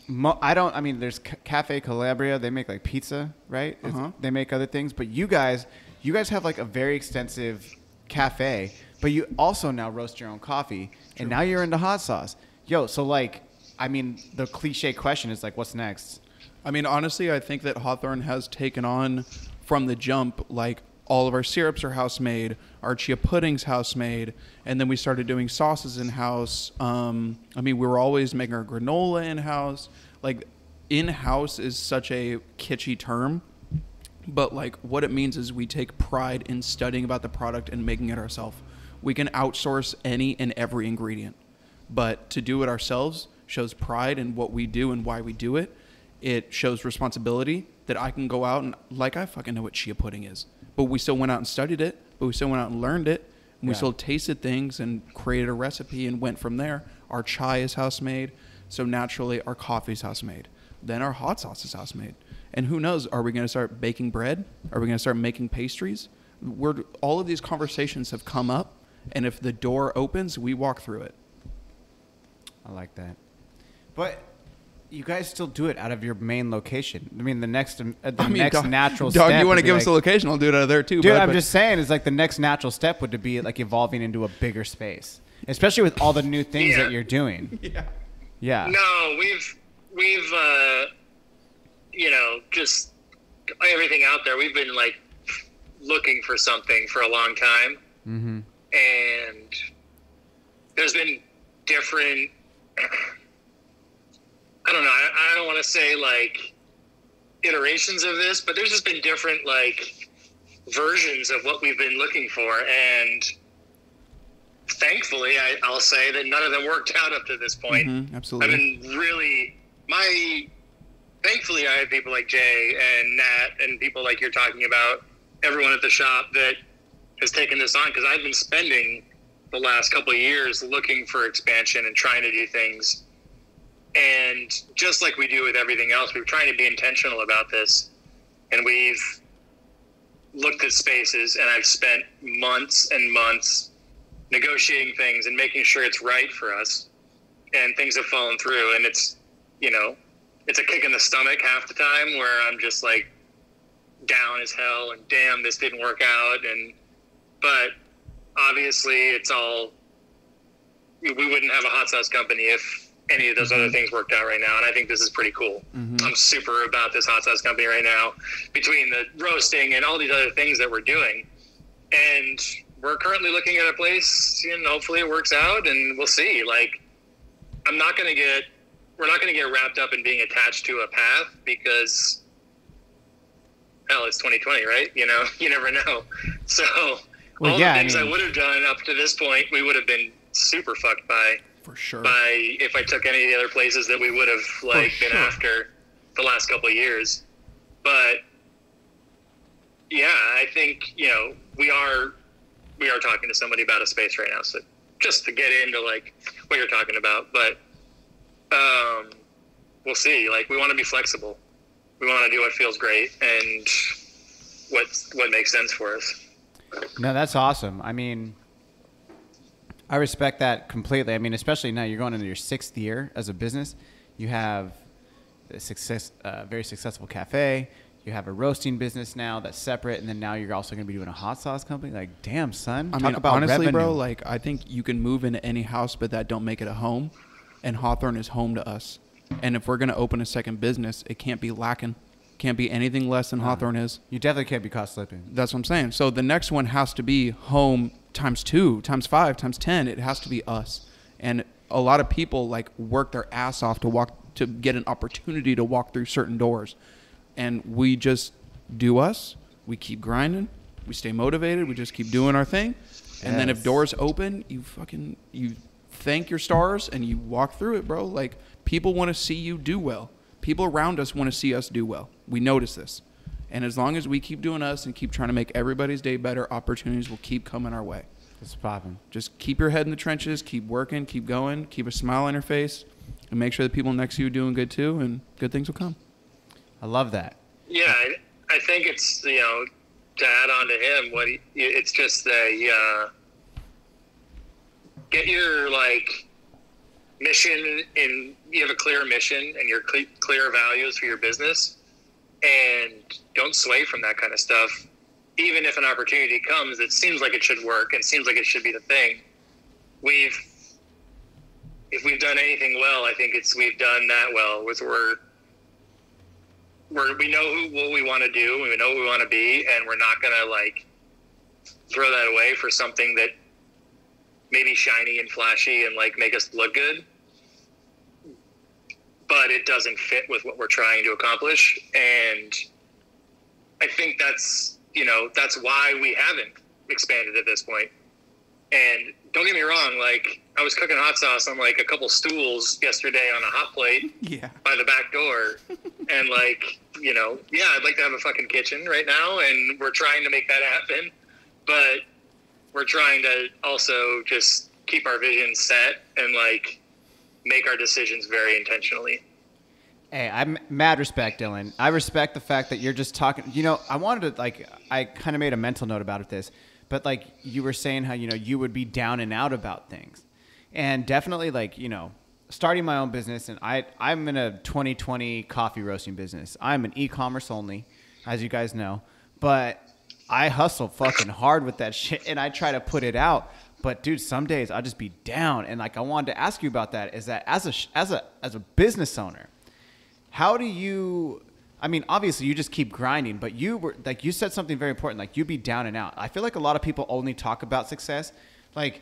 Mo- I don't. I mean, there's C- Cafe Calabria. They make like pizza, right? Uh-huh. They make other things, but you guys, you guys have like a very extensive cafe, but you also now roast your own coffee, and now you're into hot sauce. Yo, so like, I mean, the cliche question is like, what's next? I mean, honestly, I think that Hawthorn has taken on from the jump, like all of our syrups are house made, our chia puddings house made, and then we started doing sauces in house. Um, I mean, we were always making our granola in house. Like, in house is such a kitschy term, but like what it means is we take pride in studying about the product and making it ourselves. We can outsource any and every ingredient, but to do it ourselves shows pride in what we do and why we do it. It shows responsibility that I can go out and like I fucking know what chia pudding is, but we still went out and studied it, but we still went out and learned it. And we Yeah. still tasted things and created a recipe and went from there. Our chai is house made, so naturally our coffee is house made. Then our hot sauce is house made. And who knows, are we going to start baking bread? Are we going to start making pastries? We're, all of these conversations have come up, and if the door opens, we walk through it. I like that. But you guys still do it out of your main location. I mean, the next, uh, the I mean, next dog, natural dog, step. you want to be give us a location? I'll do it out of there too. Dude, bud, I'm but- just saying, it's like the next natural step would to be like evolving into a bigger space, especially with all the new things Yeah. that you're doing. Yeah. Yeah. No, we've we've uh, you know just everything out there. We've been like looking for something for a long time, Mm-hmm. And there's been different. I don't know. I, I don't want to say like iterations of this, but there's just been different like versions of what we've been looking for, and thankfully, I, I'll say that none of them worked out up to this point. Mhm, I've absolutely. been really my. Thankfully, I have people like Jay and Nat and people like you're talking about. Everyone at the shop that has taken this on because I've been spending the last couple of years looking for expansion and trying to do things. And just like we do with everything else, we're trying to be intentional about this. And we've looked at spaces, and I've spent months and months negotiating things and making sure it's right for us. And things have fallen through, and it's, you know, it's a kick in the stomach half the time where I'm just like down as hell and damn, this didn't work out. And, but obviously, it's all, we wouldn't have a hot sauce company if any of those other mm-hmm. things worked out right now. And I think this is pretty cool. Mm-hmm. I'm super about this hot sauce company right now between the roasting and all these other things that we're doing. And we're currently looking at a place and hopefully it works out and we'll see. Like, I'm not going to get, we're not going to get wrapped up in being attached to a path because, hell, it's 2020, right? You know, you never know. So, Well, all yeah, the things I, mean- would have done up to this point, we would have been super fucked by For sure. by if I took any of the other places that we would have like been sure. after the last couple of years. But yeah, I think you know we are we are talking to somebody about a space right now. So just to get into like what you're talking about, but um, we'll see. Like we want to be flexible. We want to do what feels great and what what makes sense for us. No, that's awesome. I mean, I respect that completely. I mean, especially now you're going into your sixth year as a business. You have a success, uh, very successful cafe. You have a roasting business now that's separate, and then now you're also going to be doing a hot sauce company. Like, damn, son. I Talk mean, about honestly, bro, like I think you can move into any house, but that don't make it a home. And Hawthorn is home to us. And if we're gonna open a second business, it can't be lacking. Can't be anything less than Hawthorn is. you definitely can't be caught slipping. That's what I'm saying. So the next one has to be home times two, times five, times ten. It has to be us. And a lot of people like work their ass off to walk to get an opportunity to walk through certain doors. And we just do us. We keep grinding. We stay motivated. We just keep doing our thing. And then if doors open, you fucking you thank your stars and you walk through it, bro. Like people want to see you do well. People around us want to see us do well. We notice this. And as long as we keep doing us and keep trying to make everybody's day better, opportunities will keep coming our way. It's popping. Just keep your head in the trenches, keep working, keep going, keep a smile on your face, and make sure the people next to you are doing good too, and good things will come. I love that. Yeah, I, I think it's you know to add on to him, what he, it's just a uh, get your like mission and you have a clear mission and your cle clear values for your business, and don't sway from that kind of stuff. Even if an opportunity comes that seems like it should work and seems like it should be the thing, we've if we've done anything well, I think it's we've done that well. With we're we're, we know who, what we want to do, we know who we want to be, and we're not gonna like throw that away for something that maybe shiny and flashy and like make us look good, but it doesn't fit with what we're trying to accomplish. And I think that's you know that's why we haven't expanded at this point. And don't get me wrong, like I was cooking hot sauce on like a couple stools yesterday on a hot plate Yeah. by the back door and like you know yeah i'd like to have a fucking kitchen right now and we're trying to make that happen but we're trying to also just keep our vision set and like make our decisions very intentionally Hey, I'm mad respect, Dylan. I respect the fact that you're just talking. You know, I wanted to like, I kind of made a mental note about this, but like you were saying how you know you would be down and out about things, and definitely like you know, starting my own business, and I I'm in a 2020 coffee roasting business. I'm an e-commerce only, as you guys know, but I hustle fucking hard with that shit, and I try to put it out. But dude, some days I'll just be down, and like I wanted to ask you about that. Is that as a as a as a business owner? how do you i mean obviously you just keep grinding but you were like you said something very important like you be down and out i feel like a lot of people only talk about success like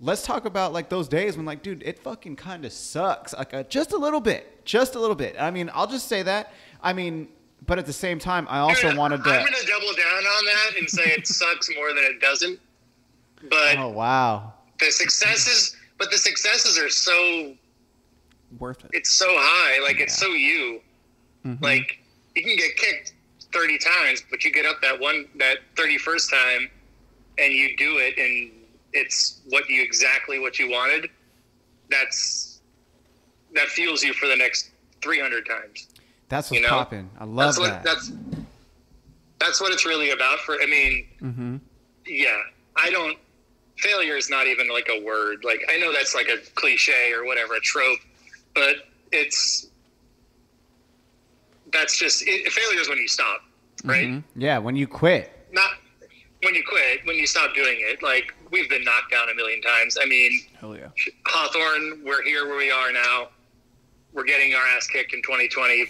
let's talk about like those days when like dude it fucking kind of sucks like uh, just a little bit just a little bit i mean i'll just say that i mean but at the same time i also I'm gonna- wanted to i'm gonna double down on that and say it sucks more than it doesn't but oh wow the successes, but the successes are so Worth it. it's so high, like it's so you. Mhm. Like you can get kicked thirty times, but you get up that one that thirty first time, and you do it, and it's what you exactly what you wanted. That's that fuels you for the next three hundred times. That's what's You know? popping. I love that's what that. that's that's what it's really about. For I mean, mm-hmm. yeah, I don't. Failure is not even like a word. Like I know that's like a cliche or whatever, a trope, but it's that's just it, failure is when you stop, right? Mhm. yeah, when you quit. Not when you quit, when you stop doing it. Like we've been knocked down a million times. I mean, Hell yeah. Hawthorn, we're here where we are now. We're getting our ass kicked in 2020.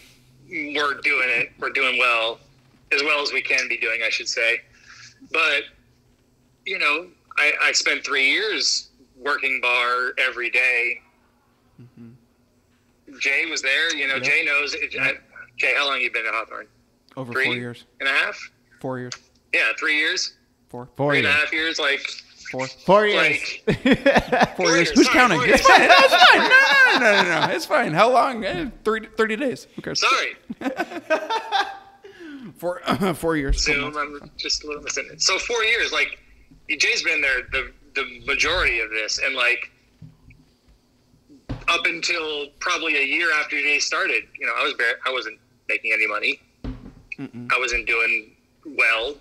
We're doing it. We're doing well, as well as we can be doing, I should say. But, you know, I, I spent three years working bar every day. Jay was there. You know, Yeah. Jay knows. I, Jay, how long you been at Hawthorn? Over Three four years. and a half? Four years. Yeah, three years. Four. Four Three and a years. half years. Like, Four. Four years. Like- Four Four years. years, Who's sorry, counting? four It's years. fine. It's fine. No, no, no, no, no. It's fine. How long? Eh, 30, 30 days. Who cares? sorry. Four, four years. Zoom. I'm just a little missing it. So four years, like Jay's been there the the majority of this, and like up until probably a year after Jay started, you know, I was bare, I wasn't making any money. Mm-mm. I wasn't doing well.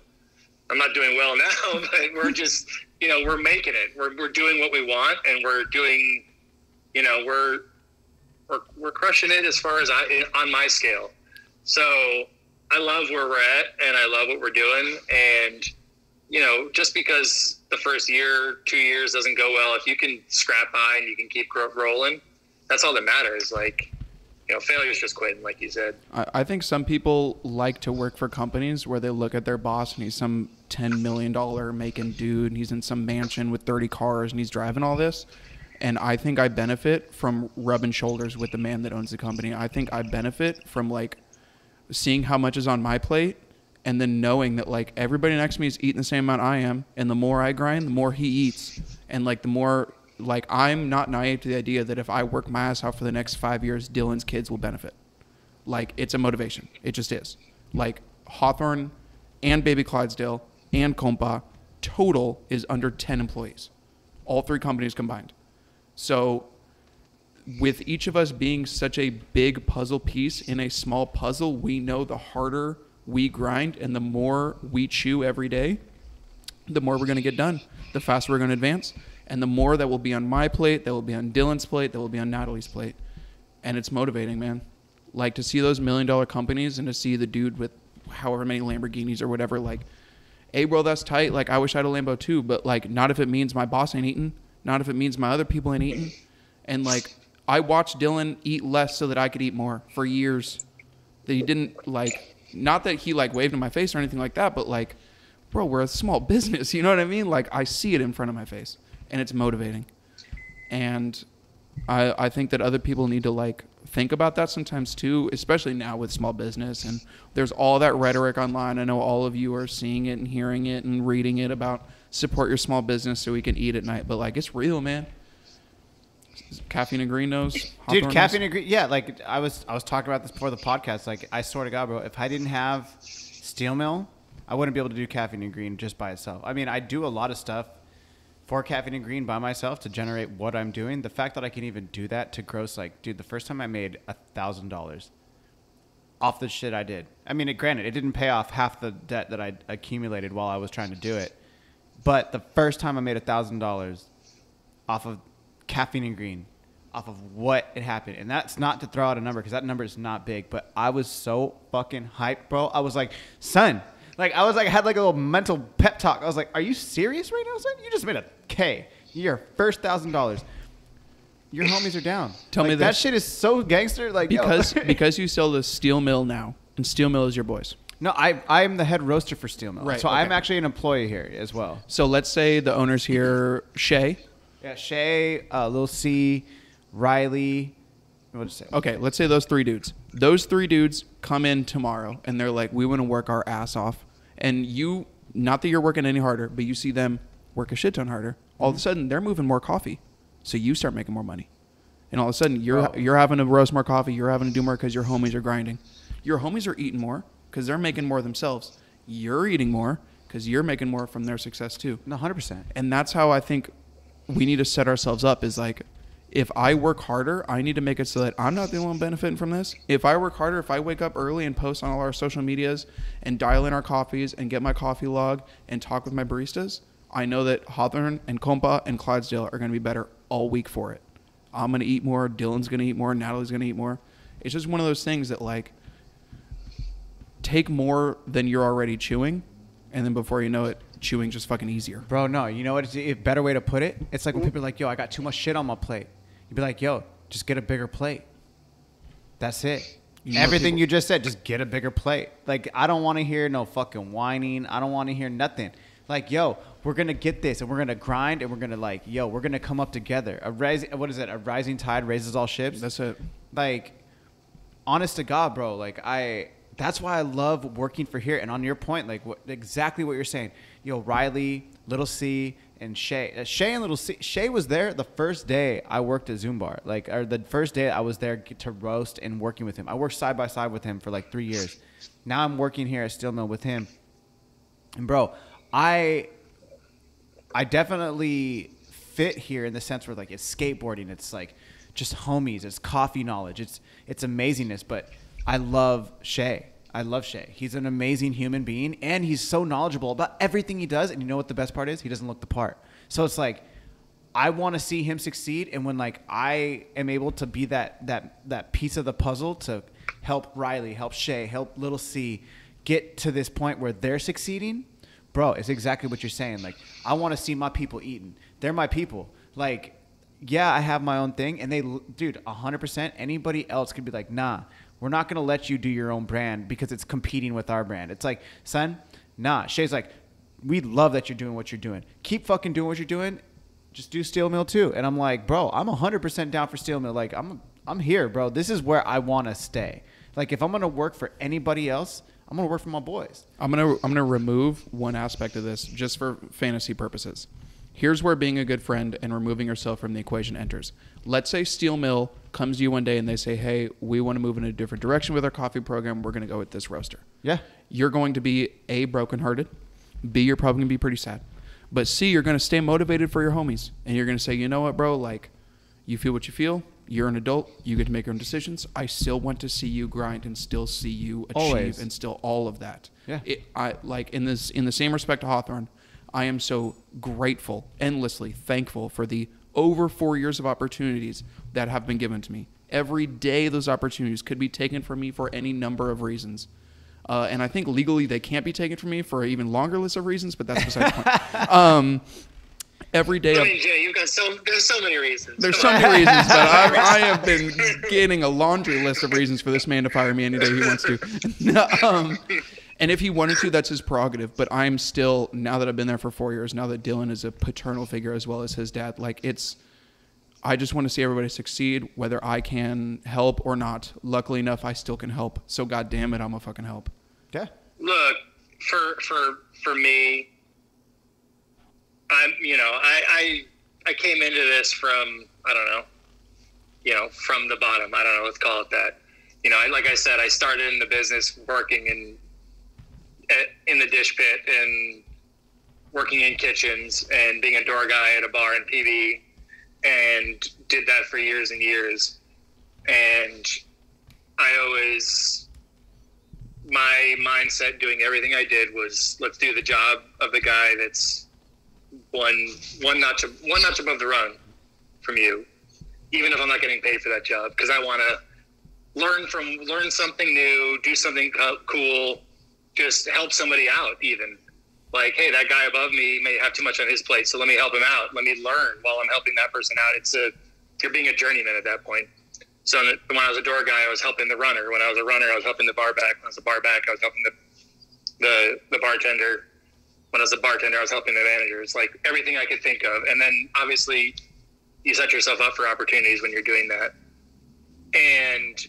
I'm not doing well now, but we're just, you know, we're making it. We're we're doing what we want, and we're doing, you know, we're we're we're crushing it as far as I on my scale. So I love where we're at, and I love what we're doing. And you know, just because the first year, two years doesn't go well, if you can scrap by and you can keep rolling, that's all that matters. Like, you know, failure is just quitting, like you said. I, think some people like to work for companies where they look at their boss and he's some ten million dollar making dude and he's in some mansion with thirty cars and he's driving all this. And I think I benefit from rubbing shoulders with the man that owns the company. I think I benefit from like seeing how much is on my plate and then knowing that like everybody next to me is eating the same amount I am and the more I grind, the more he eats. And like the more like I'm not naive to the idea that if I work my ass out for the next 5 years, Dylan's kids will benefit. Like it's a motivation. It just is. Like Hawthorn and Baby Clydesdale and Compa total is under 10 employees. All three companies combined. So with each of us being such a big puzzle piece in a small puzzle, we know the harder we grind and the more we chew every day, the more we're going to get done, the faster we're going to advance, and the more that will be on my plate, that will be on Dylan's plate, that will be on Natalie's plate. And it's motivating, man. Like to see those million dollar companies and to see the dude with however many Lamborghinis or whatever, like, hey, bro, that's tight. Like, I wish I had a Lambo too, but like, not if it means my boss ain't eating, not if it means my other people ain't eating. And like, I watched Dylan eat less so that I could eat more for years. That he didn't like, not that he like waved in my face or anything like that, but like, bro, we're a small business. You know what I mean? Like, I see it in front of my face, and it's motivating. And I I think that other people need to like think about that sometimes too, especially now with small business. And there's all that rhetoric online. I know all of you are seeing it and hearing it and reading it about support your small business so we can eat at night. But like, it's real, man. Caffeine and green nose, Dude, caffeine and green. Yeah, like I was, I was talking about this before the podcast. Like, I swear to God, bro, if I didn't have Steel Mill, I wouldn't be able to do caffeine and green just by itself. I mean, I do a lot of stuff for caffeine and green by myself to generate what I'm doing. The fact that I can even do that to gross, like, dude, the first time I made a thousand dollars off the shit I did. I mean, it, granted, it didn't pay off half the debt that I accumulated while I was trying to do it, but the first time I made a thousand dollars off of caffeine and green off of what had happened. And that's not to throw out a number because that number is not big but i was so fucking hyped bro. I was like son like i was like I had like a little mental pep talk. I was like are you serious right now son? You just made a k. Your first thousand dollars. Your homies are down. Tell Like, me that this. shit is so gangster like because because you sell the steel mill now, and steel mill is your boys. no i i'm the head roaster for steel mill. Right, so i'm actually an employee here as well. So let's say the owners here, Shay. Yeah shay uh, lil c riley what'd you say Okay, let's say those three dudes. Those three dudes come in tomorrow and they're like, we want to work our ass off. And you, not that you're working any harder, but you see them work a shit ton harder. all of a sudden they're moving more coffee, so you start making more money, and all of a sudden you're you're having to roast more coffee, you're having to do more because your homies are grinding, your homies are eating more because they're making more themselves, you're eating more because you're making more from their success too, No, hundred percent. and that's how I think we need to set ourselves up is like if I work harder, I need to make it so that I'm not the only one benefiting from this. If I work harder, if I wake up early and post on all our social medias and dial in our coffees and get my coffee log and talk with my baristas, I know that Hawthorn and Compa and Clydesdale are going to be better all week for it. I'm going to eat more. Dylan's going to eat more. Natalie's going to eat more. It's just one of those things that like take more than you're already chewing, and then before you know it, chewing just fucking easier. Bro, no, you know what? It's a better way to put it. It's like when people are like, "Yo, I got too much shit on my plate." You'd be like, "Yo, just get a bigger plate." That's it. You know Everything people- you just said, just get a bigger plate. Like I don't want to hear no fucking whining. I don't want to hear nothing. Like, yo, we're gonna get this, and we're gonna grind, and we're gonna like, yo, we're gonna come up together. A rising, what is it? A rising tide raises all ships. That's it. like honest to god bro like i that's why i love working for here and on your point like what, exactly what you're saying yo riley little c and shay. Uh, shay and little c shay was there the first day i worked at Zumbar like or the first day i was there to roast and working with him. I worked side by side with him for like three years. Now i'm working here at steel mill with him. And bro i I definitely fit here in the sense where like it's skateboarding, it's like just homies, it's coffee knowledge, it's it's amazingness. But I love Shay. I love Shay. He's an amazing human being, and he's so knowledgeable about everything he does. And you know what the best part is? He doesn't look the part. So it's like I want to see him succeed, and when like I am able to be that that that piece of the puzzle to help Riley, help Shay, help Little C get to this point where they're succeeding, bro, it's exactly what you're saying. Like I want to see my people eating. They're my people. Like yeah, I have my own thing, and they, dude, hundred percent. Anybody else could be like, nah, we're not gonna let you do your own brand because it's competing with our brand. It's like, son, nah. Shay's like, we love that you're doing what you're doing. Keep fucking doing what you're doing. Just do Steel Mill too. And I'm like, bro, I'm hundred percent down for Steel Mill. Like, I'm, I'm here, bro. This is where I want to stay. Like, if I'm gonna work for anybody else, I'm gonna work for my boys. I'm gonna I'm gonna remove one aspect of this just for fantasy purposes. Here's where being a good friend and removing yourself from the equation enters. Let's say Steel Mill comes to you one day and they say, "Hey, we want to move in a different direction with our coffee program. We're gonna go with this roaster." Yeah. You're going to be a brokenhearted. B, you're probably gonna be pretty sad. But C, you're gonna stay motivated for your homies, and you're gonna say, "You know what, bro? Like, you feel what you feel. You're an adult. You get to make your own decisions. I still want to see you grind and still see you achieve Always. and still all of that. Yeah. It, I like in this in the same respect to Hawthorn, I am so grateful, endlessly thankful for the over four years of opportunities that have been given to me. Every day, those opportunities could be taken from me for any number of reasons. Uh, and I think legally they can't be taken from me for an even longer list of reasons, but that's besides the point. Um, every day, I mean, Jay, you've got so there's so many reasons. there's Come so on. many reasons, but I, I have been getting a laundry list of reasons for this man to fire me any day he wants to. um, and if he wanted to, that's his prerogative. But I'm still now that I've been there for four years. Now that Dylan is a paternal figure as well as his dad, like it's. I just want to see everybody succeed, whether I can help or not. Luckily enough, I still can help. So God damn it, I'm a fucking help. Yeah. Look, for for for me, I'm you know I I I came into this from I don't know, you know, from the bottom. I don't know. Let's call it that. You know, I, like I said, I started in the business working in at- in the dish pit and working in kitchens and being a door guy at a bar in PV, and did that for years and years. And I always my mindset doing everything I did was let's do the job of the guy that's one one notch one notch above the run from you, even if I'm not getting paid for that job because I want to learn from learn something new, do something co- cool, just help somebody out. Even like, hey, that guy above me may have too much on his plate, so let me help him out. Let me learn while I'm helping that person out. It's a you're being a journeyman at that point. So when I was a door guy, I was helping the runner. When I was a runner, I was helping the bar back. When I was a bar back, I was helping the the, the bartender. When I was a bartender, I was helping the manager. It's like everything I could think of. And then obviously, you set yourself up for opportunities when you're doing that. And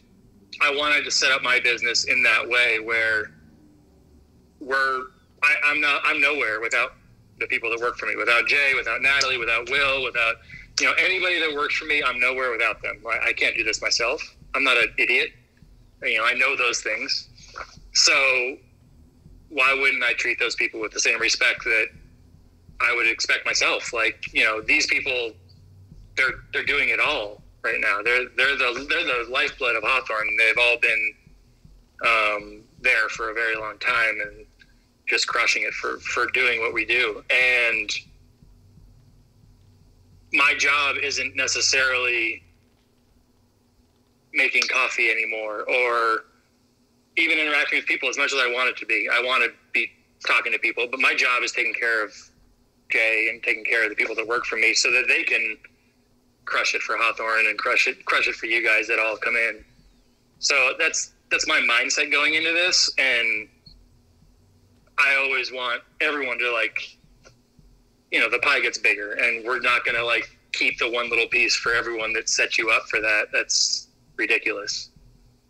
I wanted to set up my business in that way where we're I, I'm not I'm nowhere without the people that work for me. Without Jay, without Natalie, without Will, without you know anybody that works for me, I'm nowhere without them. I, I can't do this myself. I'm not an idiot. You know, I know those things. So why wouldn't I treat those people with the same respect that I would expect myself? Like, you know, these people, they're they're doing it all right now. They're they're the they're the lifeblood of Hawthorn. They've all been um, there for a very long time and just crushing it for for doing what we do. And my job isn't necessarily making coffee anymore or even interacting with people as much as I want it to be. I want to be talking to people, but my job is taking care of Jay and taking care of the people that work for me so that they can crush it for Hawthorn and crush it crush it for you guys that all come in. So that's that's my mindset going into this and I always want everyone to like you know, the pie gets bigger and we're not gonna like keep the one little piece for everyone that set you up for that. That's ridiculous.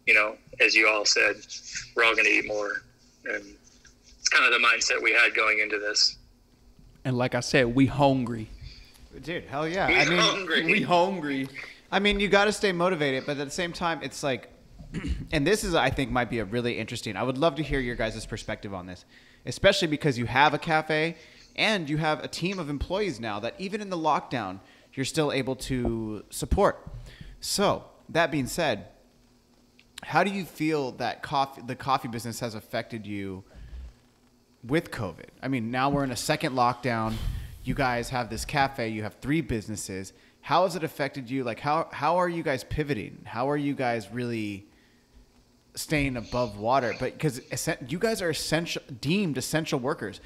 You know, as you all said, we're all gonna eat more. And it's kind of the mindset we had going into this. And like I said, we hungry. Dude, hell yeah. We I mean, hungry. We hungry. I mean, you got to stay motivated, but at the same time, it's like, and this is, I think, might be a really interesting. I would love to hear your guys' perspective on this, especially because you have a cafe and you have a team of employees now that even in the lockdown, you're still able to support. So that being said, how do you feel that coffee, the coffee business has affected you with COVID? I mean, now we're in a second lockdown. You guys have this cafe. You have three businesses. How has it affected you? Like, how how are you guys pivoting? How are you guys really staying above water? But because you guys are essential, deemed essential workers.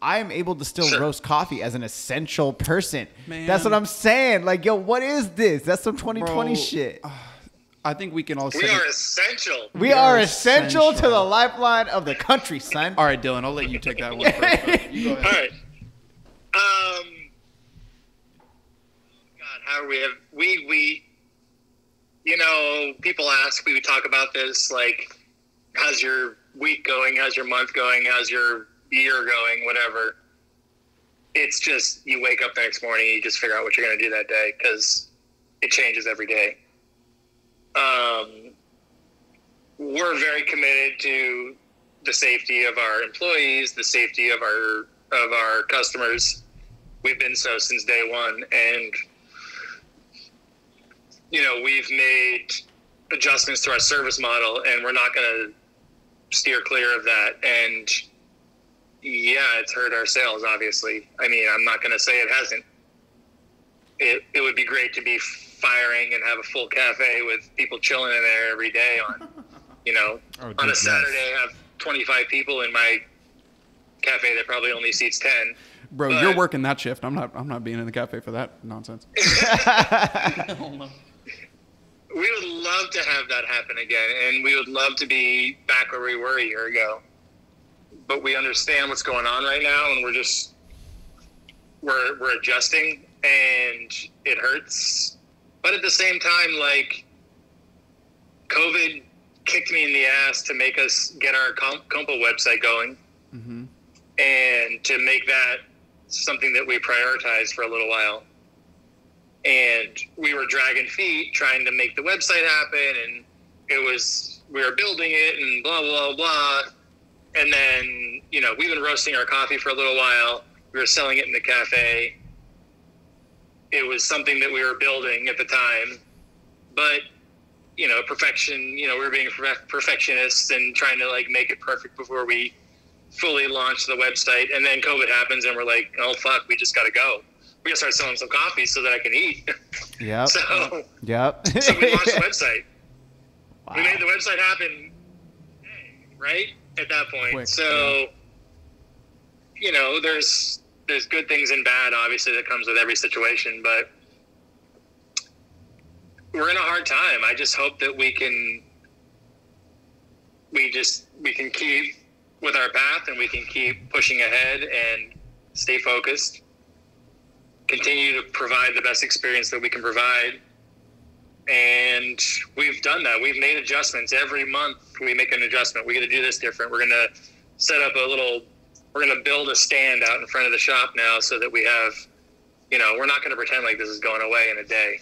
I am able to still Sure. roast coffee as an essential person. Man. That's what I'm saying. Like, yo, what is this? That's some 2020 Bro, shit. I think we can all say. We are essential. We, We are, are essential, to the lifeline of the country, son. All right, Dylan, I'll let you take that one. but You go ahead. right. Um. God, how are we? Have, we we. You know, people ask. We talk about this. Like, how's your week going? How's your month going? How's your year going? Whatever. It's just you wake up the next morning. You just figure out what you're going to do that day because it changes every day. Um, we're very committed to the safety of our employees, the safety of our of our customers. We've been so since day one, and you know we've made adjustments to our service model, and we're not going to steer clear of that. And yeah, it's hurt our sales. Obviously, I mean, I'm not going to say it hasn't. It it would be great to be firing and have a full cafe with people chilling in there every day on, you know, Oh, on dude, a. Saturday, I have 25 people in my cafe that probably only seats 10. Bro, But- you're working that shift. I'm not. I'm not being in the cafe for that nonsense. Oh, We would love to have that happen again, and we would love to be back where we were a year ago. But we understand what's going on right now, and we're just we're we're adjusting, and it hurts. But at the same time, like COVID kicked me in the ass to make us get our Com- Compa website going. hmm and to make that something that we prioritize for a little while. And we were dragging feet trying to make the website happen, and it was we were building it and blah blah blah. And then you know we've been roasting our coffee for a little while. We were selling it in the cafe. It was something that we were building at the time, but you know perfection. You know we were being perfectionists and trying to like make it perfect before we fully launched the website, and then COVID happens, and we're like, oh fuck, we just got to go. We got to start selling some coffee so that I can eat. Yep. so, Yep. so we launched the website. Wow. We made the website happen, right at that point. Quick, so, you know, there's there's good things and bad, obviously, that comes with every situation, but we're in a hard time. I just hope that we can we just we can keep with our path and we can keep pushing ahead and stay focused continue to provide the best experience that we can provide. And we've done that. We've made adjustments. Every month we make an adjustment. We're going to do this different. We're going to set up a little we're gonna build a stand out in front of the shop now so that we have, you know, we're not gonna pretend like this is going away in a day.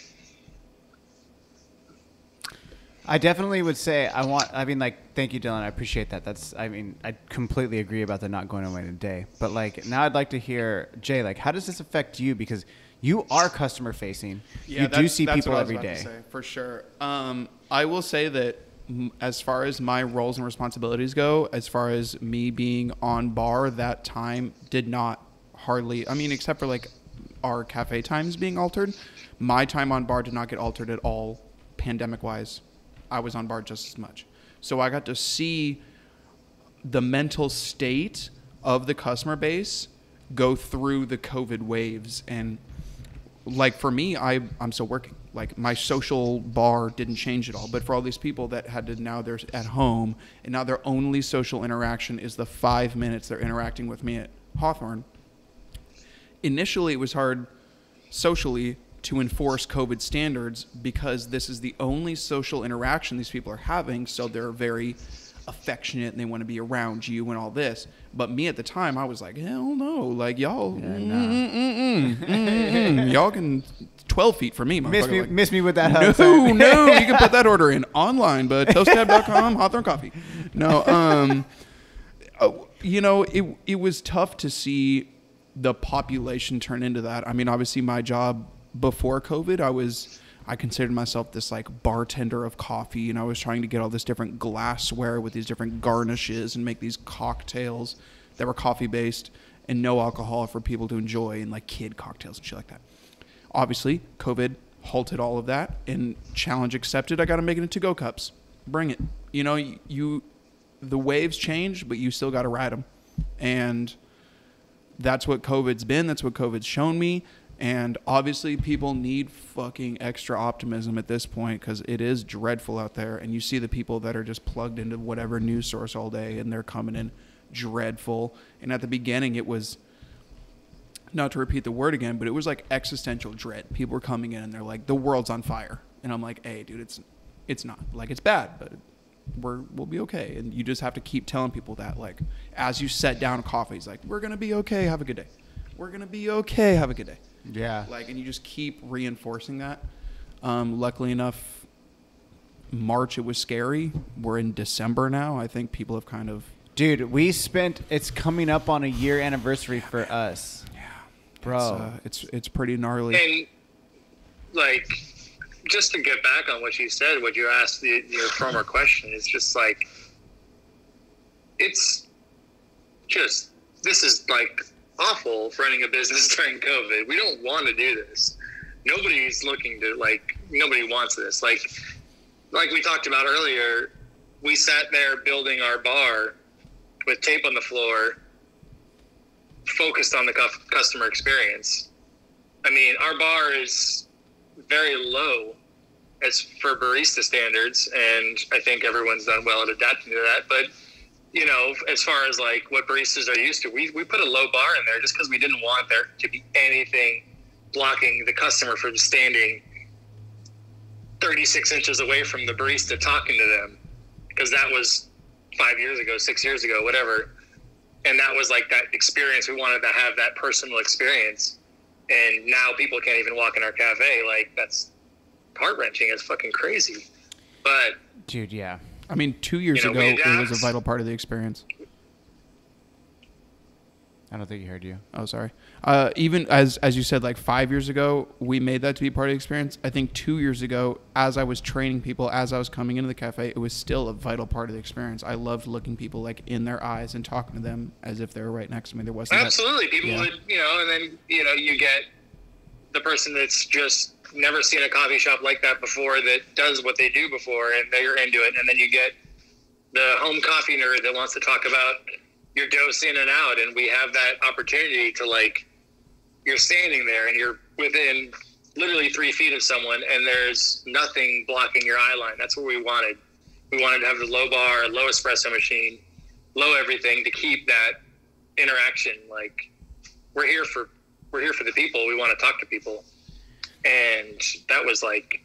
I definitely would say I want. I mean, like, thank you, Dylan. I appreciate that. That's. I mean, I completely agree about the not going away in a day. But like, now I'd like to hear Jay. Like, how does this affect you? Because you are customer facing. you do see people what I was every to say, for sure. Um, I will say that as far as my roles and responsibilities go, as far as me being on bar, that time did not hardly. I mean, except for like our cafe times being altered, my time on bar did not get altered at all, pandemic wise. I was on bar just as much, so I got to see the mental state of the customer base go through the COVID waves and like for me, I I'm still working. Like my social bar didn't change at all. But for all these people that had to now they're at home and now their only social interaction is the five minutes they're interacting with me at Hawthorn. Initially, it was hard socially to enforce COVID standards because this is the only social interaction these people are having. So they're very affectionate and they want to be around you and all this. But me at the time, I was like, hell no, like y'all, mm, mm, mm, mm, mm, y'all can twelve feet from me. Miss me, Like, miss me with that. no, hug, sir. no, you can put that order in online, but toasttab.com, Hawthorn Coffee. No, um, oh, you know, it it was tough to see the population turn into that. I mean, obviously, my job before COVID, I was I considered myself this like bartender of coffee, and I was trying to get all this different glassware with these different garnishes and make these cocktails that were coffee based and no alcohol for people to enjoy, and like kid cocktails and shit like that. Obviously, COVID halted all of that, and challenge accepted. I got to make it into go cups. Bring it. You know, you, the waves change, but you still got to ride them, and that's what COVID's been. That's what COVID's shown me. And obviously, people need fucking extra optimism at this point because it is dreadful out there. And you see the people that are just plugged into whatever news source all day and they're coming in dreadful. And at the beginning, it was not to repeat the word again, but it was like existential dread. People were coming in and they're like, the world's on fire. And I'm like, hey, dude, it's it's not. Like, it's bad, but we're we'll be okay. And you just have to keep telling people that. Like, as you set down coffee, it's like, we're gonna be okay. Have a good day. We're gonna be okay. Have a good day. Yeah. Like, and you just keep reinforcing that. Um, luckily enough, March it was scary. We're in December now. I think people have kind of Dude, we spent. It's coming up on a year anniversary for us. yeah, Bro. It's, uh, it's it's pretty gnarly. And like, just to get back on what you said, what you asked the, your former question, it's just like, it's just this is like awful running a business during COVID. We don't want to do this. Nobody's looking to like. Nobody wants this. Like, like we talked about earlier, we sat there building our bar with tape on the floor, focused on the customer experience. I mean, our bar is very low as for barista standards, and I think everyone's done well at adapting to that. But you know, as far as like what baristas are used to, we we put a low bar in there just because we didn't want there to be anything blocking the customer from standing 36 inches away from the barista talking to them, because that was five years ago, six years ago, whatever. And that was like that experience. We wanted to have that personal experience. And now people can't even walk in our cafe. Like that's heart wrenching. It's fucking crazy. But Dude, yeah. I mean, two years You know, ago, it was a vital part of the experience. I don't think he heard you. Oh, sorry. Uh, even as as you said, like five years ago, we made that to be part of the experience. I think two years ago, as I was training people, as I was coming into the cafe, it was still a vital part of the experience. I loved looking people like in their eyes and talking to them as if they were right next to me. There wasn't that- absolutely, people yeah. would, you know, and then you know, you get the person that's just never seen a coffee shop like that before that does what they do before, and they're into it, and then you get the home coffee nerd that wants to talk about your dose in and out, and we have that opportunity to like, you're standing there and you're within literally three feet of someone, and there's nothing blocking your eye line. That's what we wanted. We wanted to have the low bar, low espresso machine, low everything to keep that interaction. Like, we're here for we're here for the people. We want to talk to people, and that was like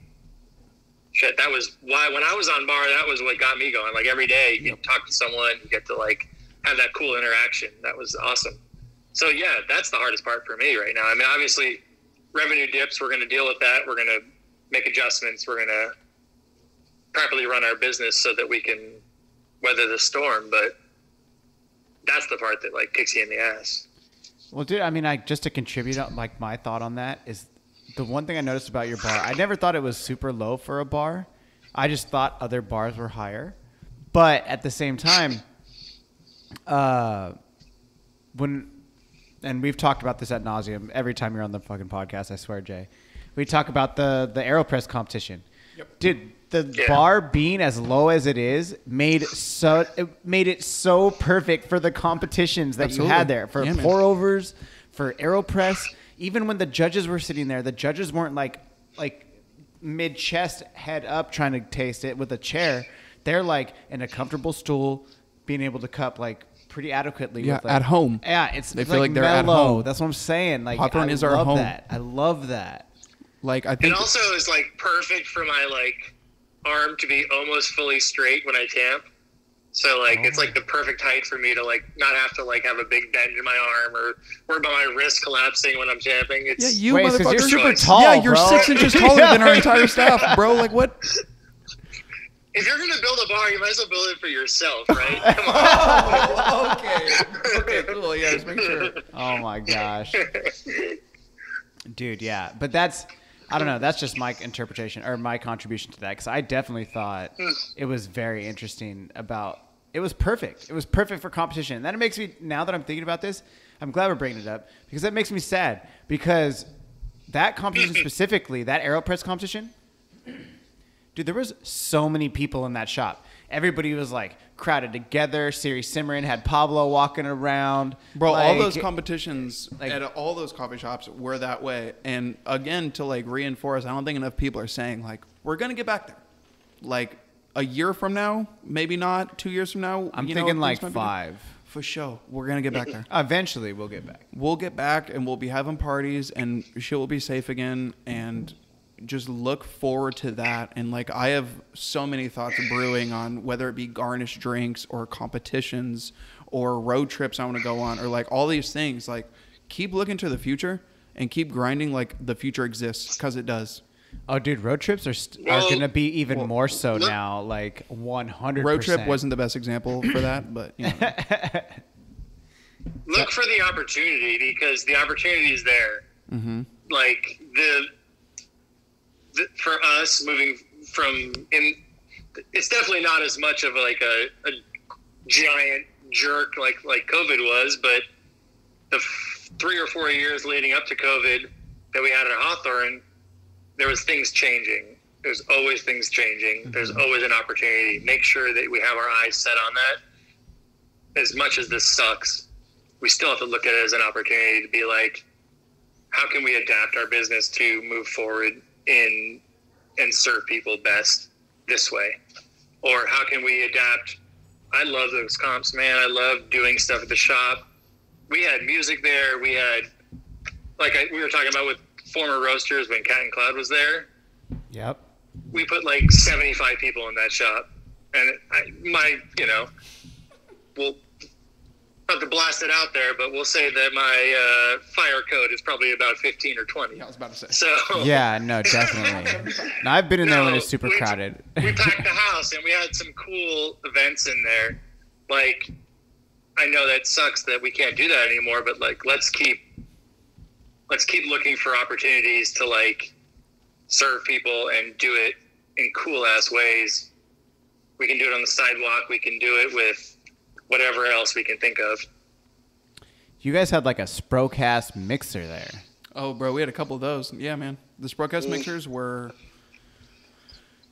shit. That was why when I was on bar, that was what got me going. Like every day, you to talk to someone, you get to like have that cool interaction. That was awesome. So yeah, that's the hardest part for me right now. I mean, obviously, revenue dips. We're going to deal with that. We're going to make adjustments. We're going to properly run our business so that we can weather the storm. But that's the part that like kicks you in the ass. Well, dude, I mean, I just to contribute, uh, like my thought on that is the one thing I noticed about your bar. I never thought it was super low for a bar. I just thought other bars were higher. But at the same time, uh, when and we've talked about this at nauseum every time you're on the fucking podcast. I swear, Jay. We talk about the the Aeropress competition. Yep. Dude, the Yeah. bar being as low as it is made so it made it so perfect for the competitions that you had there for Yeah, pour overs, for Aeropress. Even when the judges were sitting there, the judges weren't like like mid chest, head up, trying to taste it with a chair. They're like in a comfortable stool, being able to cup like pretty adequately. Yeah, with, like- at home. Yeah, it's They it's feel like they're at home. That's what I'm saying. Like Hawthorn I is our love home. that. I love that. Like I think It also is like perfect for my like arm to be almost fully straight when I tamp. So like it's like oh. the perfect height for me to like not have to like have a big bend in my arm or worry about my wrist collapsing when I'm tamping. It's yeah, you Wait, 'cause motherfucker. you're super tall. yeah, you're bro. six inches taller than our entire staff, bro. Like what? if you're gonna build a bar, you might as well build it for yourself, right? Come on. Oh, okay. Okay, cool. Yeah, just make sure. Oh my gosh, dude. Yeah, but that's I don't know. That's just my interpretation or my contribution to that because I definitely thought hmm. it was very interesting about. It was perfect. It was perfect for competition. And that makes me now that I'm thinking about this, I'm glad we're bringing it up because that makes me sad because that competition specifically, that Aeropress competition, Dude, there was so many people in that shop. Everybody was like crowded together. Siri Simran had Pablo walking around. Bro, all those competitions like- at all those coffee shops were that way. And again, to like reinforce, I don't think enough people are saying like we're gonna get back there. Like a year from now, maybe not. Two years from now, I'm you know, thinking like five. For sure, we're gonna get back there. Eventually, we'll get back. We'll get back and we'll be having parties and shit will be safe again and just look forward to that. And like I have so many thoughts brewing on whether it be garnish drinks or competitions or road trips I want to go on or like all these things. Like keep looking to the future and keep grinding like the future exists because it does. Oh, dude, road trips are st- are gonna be even well, more so look- now. Like 100. Road trip wasn't the best example for that, but you know. Look for the opportunity because the opportunity is there. Mhm. Like the, the for us moving from in, it's definitely not as much of like a, a giant jerk like like COVID was, but the f- three or four years leading up to COVID that we had at Hawthorn, there was things changing. There's always things changing. Mm-hmm. There's always an opportunity. Make sure that we have our eyes set on that. As much as this sucks, we still have to look at it as an opportunity to be like, how can we adapt our business to move forward in and serve people best this way? Or how can we adapt? I love those comps, man. I love doing stuff at the shop. We had music there. We had, like I, we were talking about with former roasters when Cat and Cloud was there. Yep. We put like 75 people in that shop. And I, my, you know, we'll not to blast it out there, but we'll say that my uh, fire code is probably about 15 or 20. Yeah, I was about to say. So Yeah, no, definitely. no, I've been in there when it's super we- crowded. we packed the house and we had some cool events in there. Like, I know that sucks that we can't do that anymore, but like, let's keep let's keep looking for opportunities to like serve people and do it in cool ass ways. We can do it on the sidewalk. We can do it with whatever else we can think of. you guys had like a Sprocast mixer there. Oh, bro, we had a couple of those. Yeah, man. The Sprocast mixers were.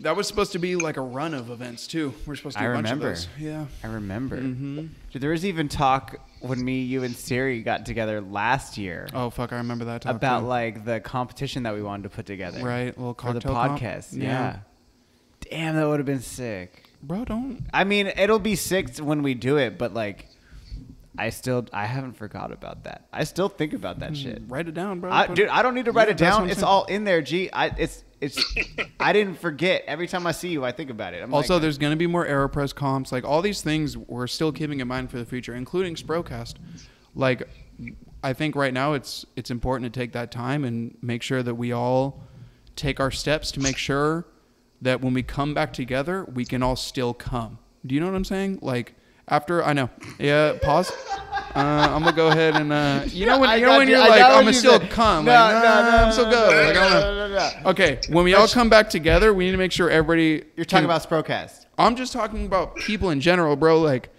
That was supposed to be like a run of events too. We're supposed to do I a bunch remember. of those. Yeah. I remember. Mm-hmm. Dude, there was even talk when me, you, and Siri got together last year Oh fuck, I remember that. Talk about too. like the competition that we wanted to put together. right, little For the cocktail comp. podcast. Yeah. Damn, that would have been sick. Bro, don't. I mean, it'll be sick when we do it, but like, I still I haven't forgot about that. I still think about that hmm, shit. Write it down, bro. I, dude, I don't need to write Yeah, it down. It's all in there, G. I it's it's I didn't forget. Every time I see you, I think about it. I'm Also, like, there's going to be more AeroPress comps. Like all these things, we're still keeping in mind for the future, including Sprocast. Like, I think right now it's it's important to take that time and make sure that we all take our steps to make sure that when we come back together, we can all still come. Do you know what I'm saying? Like after I know, yeah. Pause. Uh, I'm gonna go ahead and uh, you know when you know when you. you're like I'm gonna still come. No, like, no, no, I'm still good. Like, I don't know. Okay, when we all come back together, we need to make sure everybody. You're talking about Sprocast. I'm just talking about people in general, bro. Like,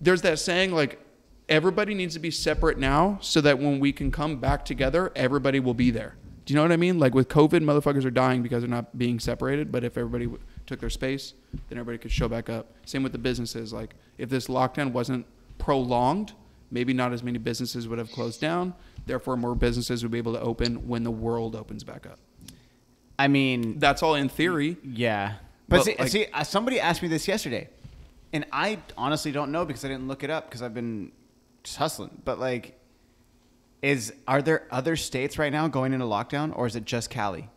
there's that saying, like, everybody needs to be separate now so that when we can come back together, everybody will be there. Do you know what I mean? Like, with COVID, motherfuckers are dying because they're not being separated. But if everybody w- took their space, then everybody could show back up. Same with the businesses. Like, if this lockdown wasn't prolonged, maybe not as many businesses would have closed down. Therefore, more businesses would be able to open when the world opens back up. I mean, That's all in theory. yeah. But, But, see, like- see, uh, somebody asked me this yesterday, and I honestly don't know because I didn't look it up because I've been just hustling. But like, is are there other states right now going into lockdown, or is it just Cali?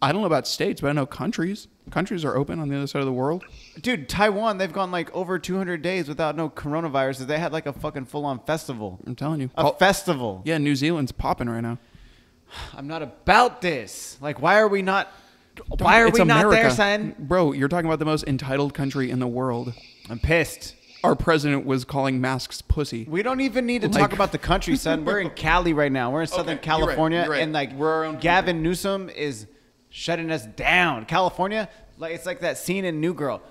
I don't know about states, but I know countries. Countries are open on the other side of the world. Dude, Taiwan, they've gone like over 200 days without no coronavirus. They had like a fucking full on festival. I'm telling you. A Oh, festival. yeah, New Zealand's popping right now. I'm not about this. Like, why are we not? Why are we not there, son? Bro, you're talking about the most entitled country in the world. I'm pissed. Our president was calling masks pussy. We don't even need to Like- talk about the country, son. We're in Cali right now. We're in Southern Okay, you're right, California, you're right. and like We're our own Gavin Newsom is shutting us down. California, like it's like that scene in New Girl.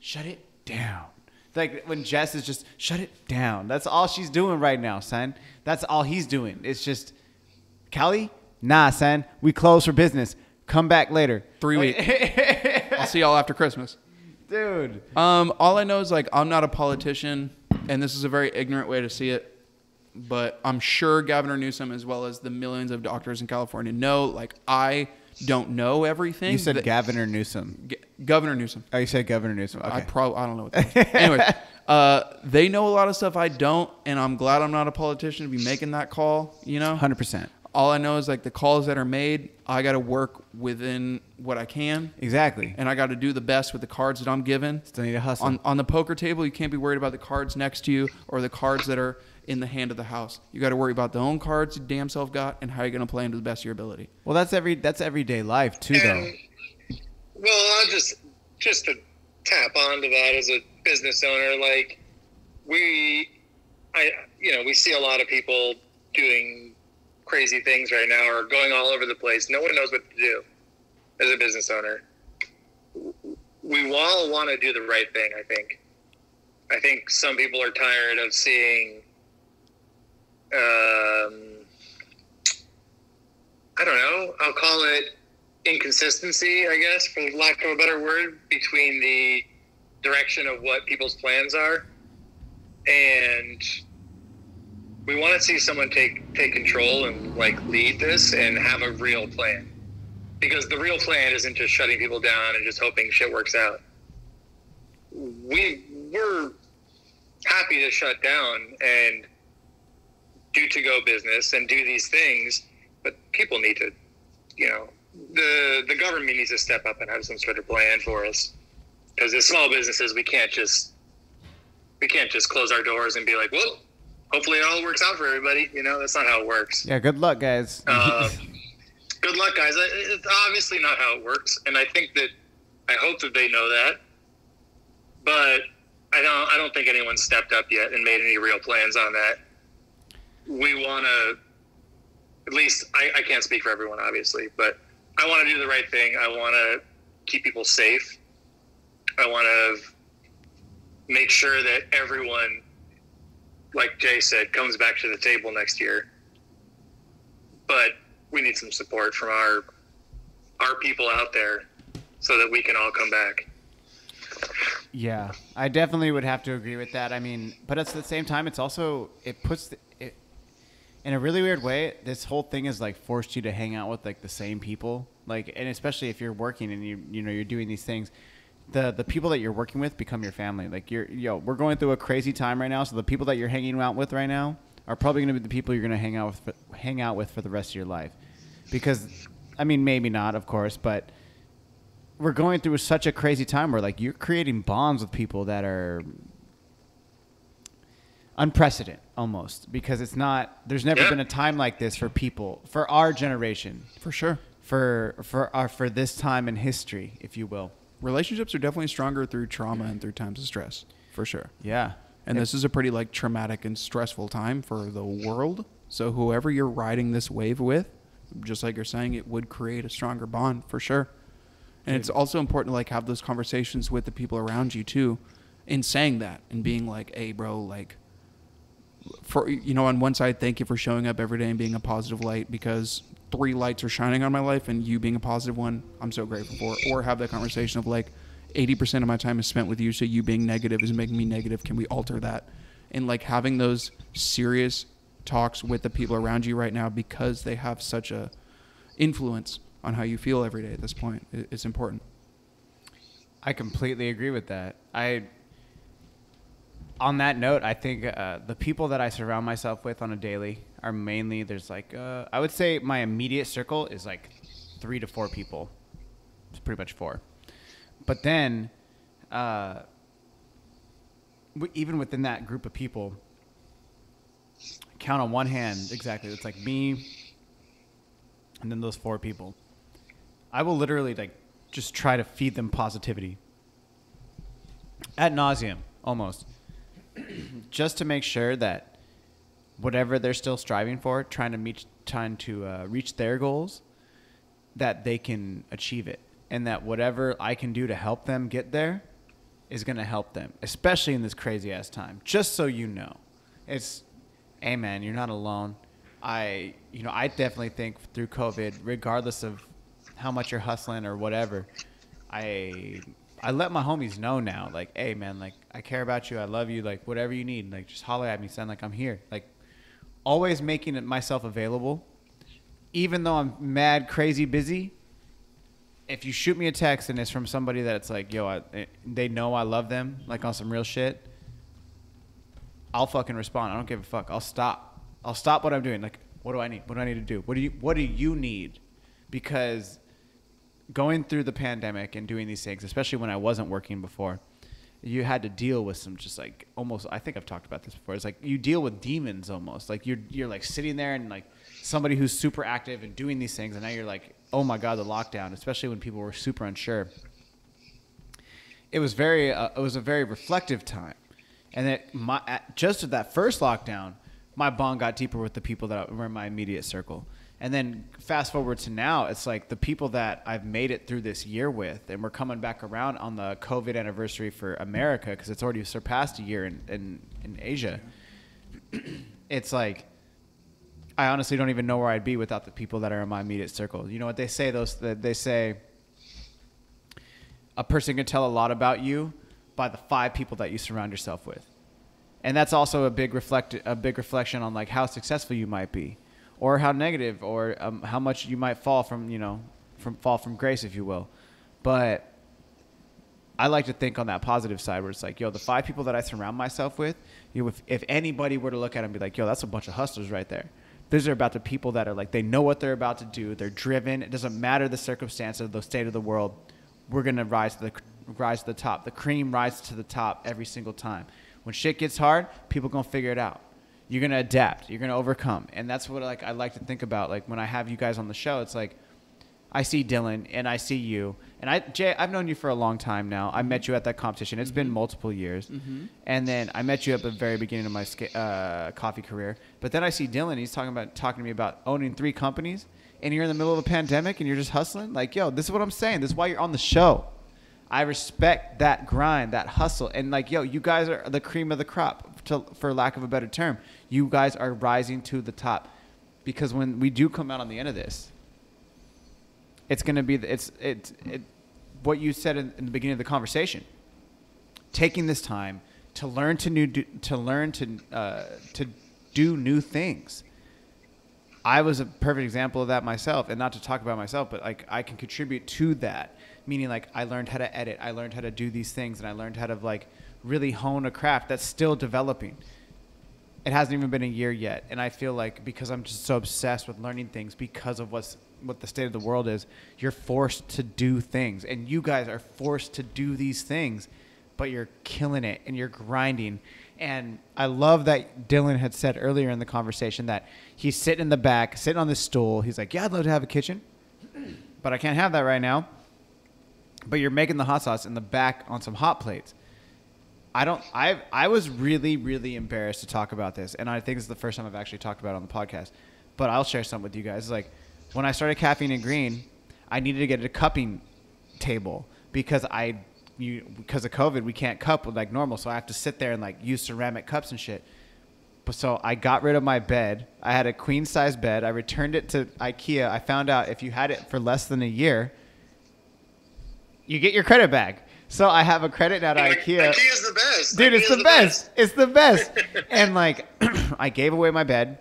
Shut it down. Like when Jess is just shut it down. That's all she's doing right now, son. That's all he's doing. It's just Cali. Nah, son. We close for business. Come back later. Three weeks. I'll see y'all after Christmas. Dude. Um, all I know is like I'm not a politician, and this is a very ignorant way to see it. But I'm sure Governor Newsom, as well as the millions of doctors in California, know. Like I don't know everything. You said that- Gavin Newsom. G- Governor Newsom. Oh, you said Governor Newsom. Okay. I probably I don't know what that is. Anyways, uh, they know a lot of stuff I don't, and I'm glad I'm not a politician to be making that call. You know, Hundred percent. all I know is like the calls that are made, I got to work within what I can, Exactly. and I got to do the best with the cards that I'm given. Still need to hustle. On on the poker table, you can't be worried about the cards next to you or the cards that are in the hand of the house. You got to worry about the own cards you damn self got and how you're gonna play them to the best of your ability. Well, that's every that's everyday life too, though. Well, I'll just just to tap onto that as a business owner, like we, I, you know, we see a lot of people doing crazy things right now or going all over the place. No one knows what to do as a business owner. We all want to do the right thing. I think. I think some people are tired of seeing. Um, I don't know. I'll call it inconsistency, I guess, for lack of a better word, between the direction of what people's plans are, and we want to see someone take take control and like lead this and have a real plan, because the real plan isn't just shutting people down and just hoping shit works out. We we're happy to shut down and do to go business and do these things, but people need to, you know, the the government needs to step up and have some sort of plan for us. Because as small businesses, we can't just we can't just close our doors and be like, well, hopefully it all works out for everybody. You know, that's not how it works. Yeah, good luck, guys. Um, good luck, guys. It's obviously not how it works, and I think that I hope that they know that. But I don't. I don't think anyone stepped up yet and made any real plans on that. We want to. At least I, I can't speak for everyone, obviously, but I want to do the right thing. I want to keep people safe. I want to make sure that everyone, like Jay said, comes back to the table next year but we need some support from our our people out there so that we can all come back. yeah, I definitely would have to agree with that. I mean, but at the same time, it's also it puts the, it in a really weird way. This whole thing has like forced you to hang out with like the same people, like, and especially if you're working and you you know you're doing these things, the the people that you're working with become your family. Like you're yo, we're going through a crazy time right now, so the people that you're hanging out with right now are probably going to be the people you're going to hang out with for, hang out with for the rest of your life. Because I mean, maybe not, of course, but we're going through such a crazy time where like you're creating bonds with people that are unprecedented almost because it's not there's never Yeah. been a time like this for people for our generation For sure. for for our for this time in history if you will Relationships are definitely stronger through trauma and through times of stress. For sure. yeah And this is a pretty like traumatic and stressful time for the world. So whoever you're riding this wave with, just like you're saying, it would create a stronger bond for sure. And it's also important to like have those conversations with the people around you too, in saying that and being like, "Hey, bro, like." For you know, on one side, thank you for showing up every day and being a positive light because three lights are shining on my life, and you being a positive one, I'm so grateful for. Or have that conversation of like, 80% of my time is spent with you, so you being negative is making me negative. Can we alter that? And like having those serious talks with the people around you right now because they have such a influence on how you feel every day at this point. It's important. I completely agree with that. I on that note, I think uh, the people that I surround myself with on a daily are mainly there's like uh, I would say my immediate circle is like three to four people. It's pretty much four, but then uh, w- even within that group of people, count on one hand exactly. It's like me, and then those four people. I will literally like just try to feed them positivity at nauseam almost just to make sure that whatever they're still striving for trying to meet trying to uh, reach their goals that they can achieve it. And that whatever i can do to help them get there is going to help them especially in this crazy ass time. Just so you know. It's hey man you're not alone. I you know i definitely think through covid regardless of how much you're hustling or whatever i i let my homies know now like hey man like i care about you i love you like whatever you need like just holler at me son like i'm here. Like always making it myself available even though i'm mad crazy busy if you shoot me a text and it's from somebody that's like yo I, eh, they know i love them like on some real shit I'll fucking respond. I don't give a fuck. I'll stop. I'll stop what I'm doing. Like, what do I need? What do I need to do? What do you What do you need? Because going through the pandemic and doing these things, especially when I wasn't working before, you had to deal with some just like almost. I think I've talked about this before. It's like you deal with demons almost. Like you're you're like sitting there and like somebody who's super active and doing these things, and now you're like, oh my god, the lockdown. Especially when people were super unsure it was very uh, it was a very reflective time and that my at, just at that first lockdown my bond got deeper with the people that were in my immediate circle and then fast forward to now it's like the people that i've made it through this year with and we're coming back around on the covid anniversary for america because it's already surpassed a year in, in, in asia. It's like i honestly don't even know where i'd be without the people that are in my immediate circle. You know what they say those they say a person can tell a lot about you by the five people that you surround yourself with. And that's also a big reflect a big reflection on like how successful you might be or how negative or um, how much you might fall from you know from fall from grace if you will but I like to think on that positive side where it's like, yo, the five people that I surround myself with, you know, if, if anybody were to look at them and be like, yo, that's a bunch of hustlers right there. These are about the people that are like, they know what they're about to do. They're driven. It doesn't matter the circumstance or the state of the world. We're going to rise to the, rise to the top. The cream rises to the top every single time. When shit gets hard, people going to figure it out. You're going to adapt. You're going to overcome. And that's what like I like to think about. Like when I have you guys on the show, it's like, I see Dylan and I see you. And I, Jay, I've known you for a long time now. I met you at that competition. It's been multiple years. And then I met you at the very beginning of my uh, coffee career. But then I see Dylan. He's talking about talking to me about owning three companies. And you're in the middle of a pandemic and you're just hustling. Like, yo, this is what I'm saying. This is why you're on the show. I respect that grind, that hustle, and like, yo, you guys are the cream of the crop, to, for lack of a better term. You guys are rising to the top, because when we do come out on the end of this, it's going to be the- it's it's it, what you said in, in the beginning of the conversation. Taking this time to learn to new do, to learn to uh, to do new things. I was a perfect example of that myself, and not to talk about myself, but like I can contribute to that. Meaning, like I learned how to edit, I learned how to do these things, and I learned how to like really hone a craft that's still developing. It hasn't even been a year yet, and I feel like because I'm just so obsessed with learning things because of what's what the state of the world is, you're forced to do things, and you guys are forced to do these things, but you're killing it and you're grinding. And I love that Dylan had said earlier in the conversation that he's sitting in the back, sitting on this stool. He's like, "Yeah, I'd love to have a kitchen, but I can't have that right now." But you're making the hot sauce in the back on some hot plates. I don't. I I was really really embarrassed to talk about this, and I think this is the first time I've actually talked about it on the podcast. But I'll share some with you guys. Like when I started caffeine and green, I needed to get a cupping table because I you because of COVID we can't cup like normal, so I have to sit there and like use ceramic cups and shit. But so I got rid of my bed. I had a queen size bed. I returned it to IKEA. I found out if you had it for less than a year, you get your credit back. So I have a credit Like, IKEA. IKEA's the best. Dude, it's IKEA's the best. It's the best. and like, I gave away my bed,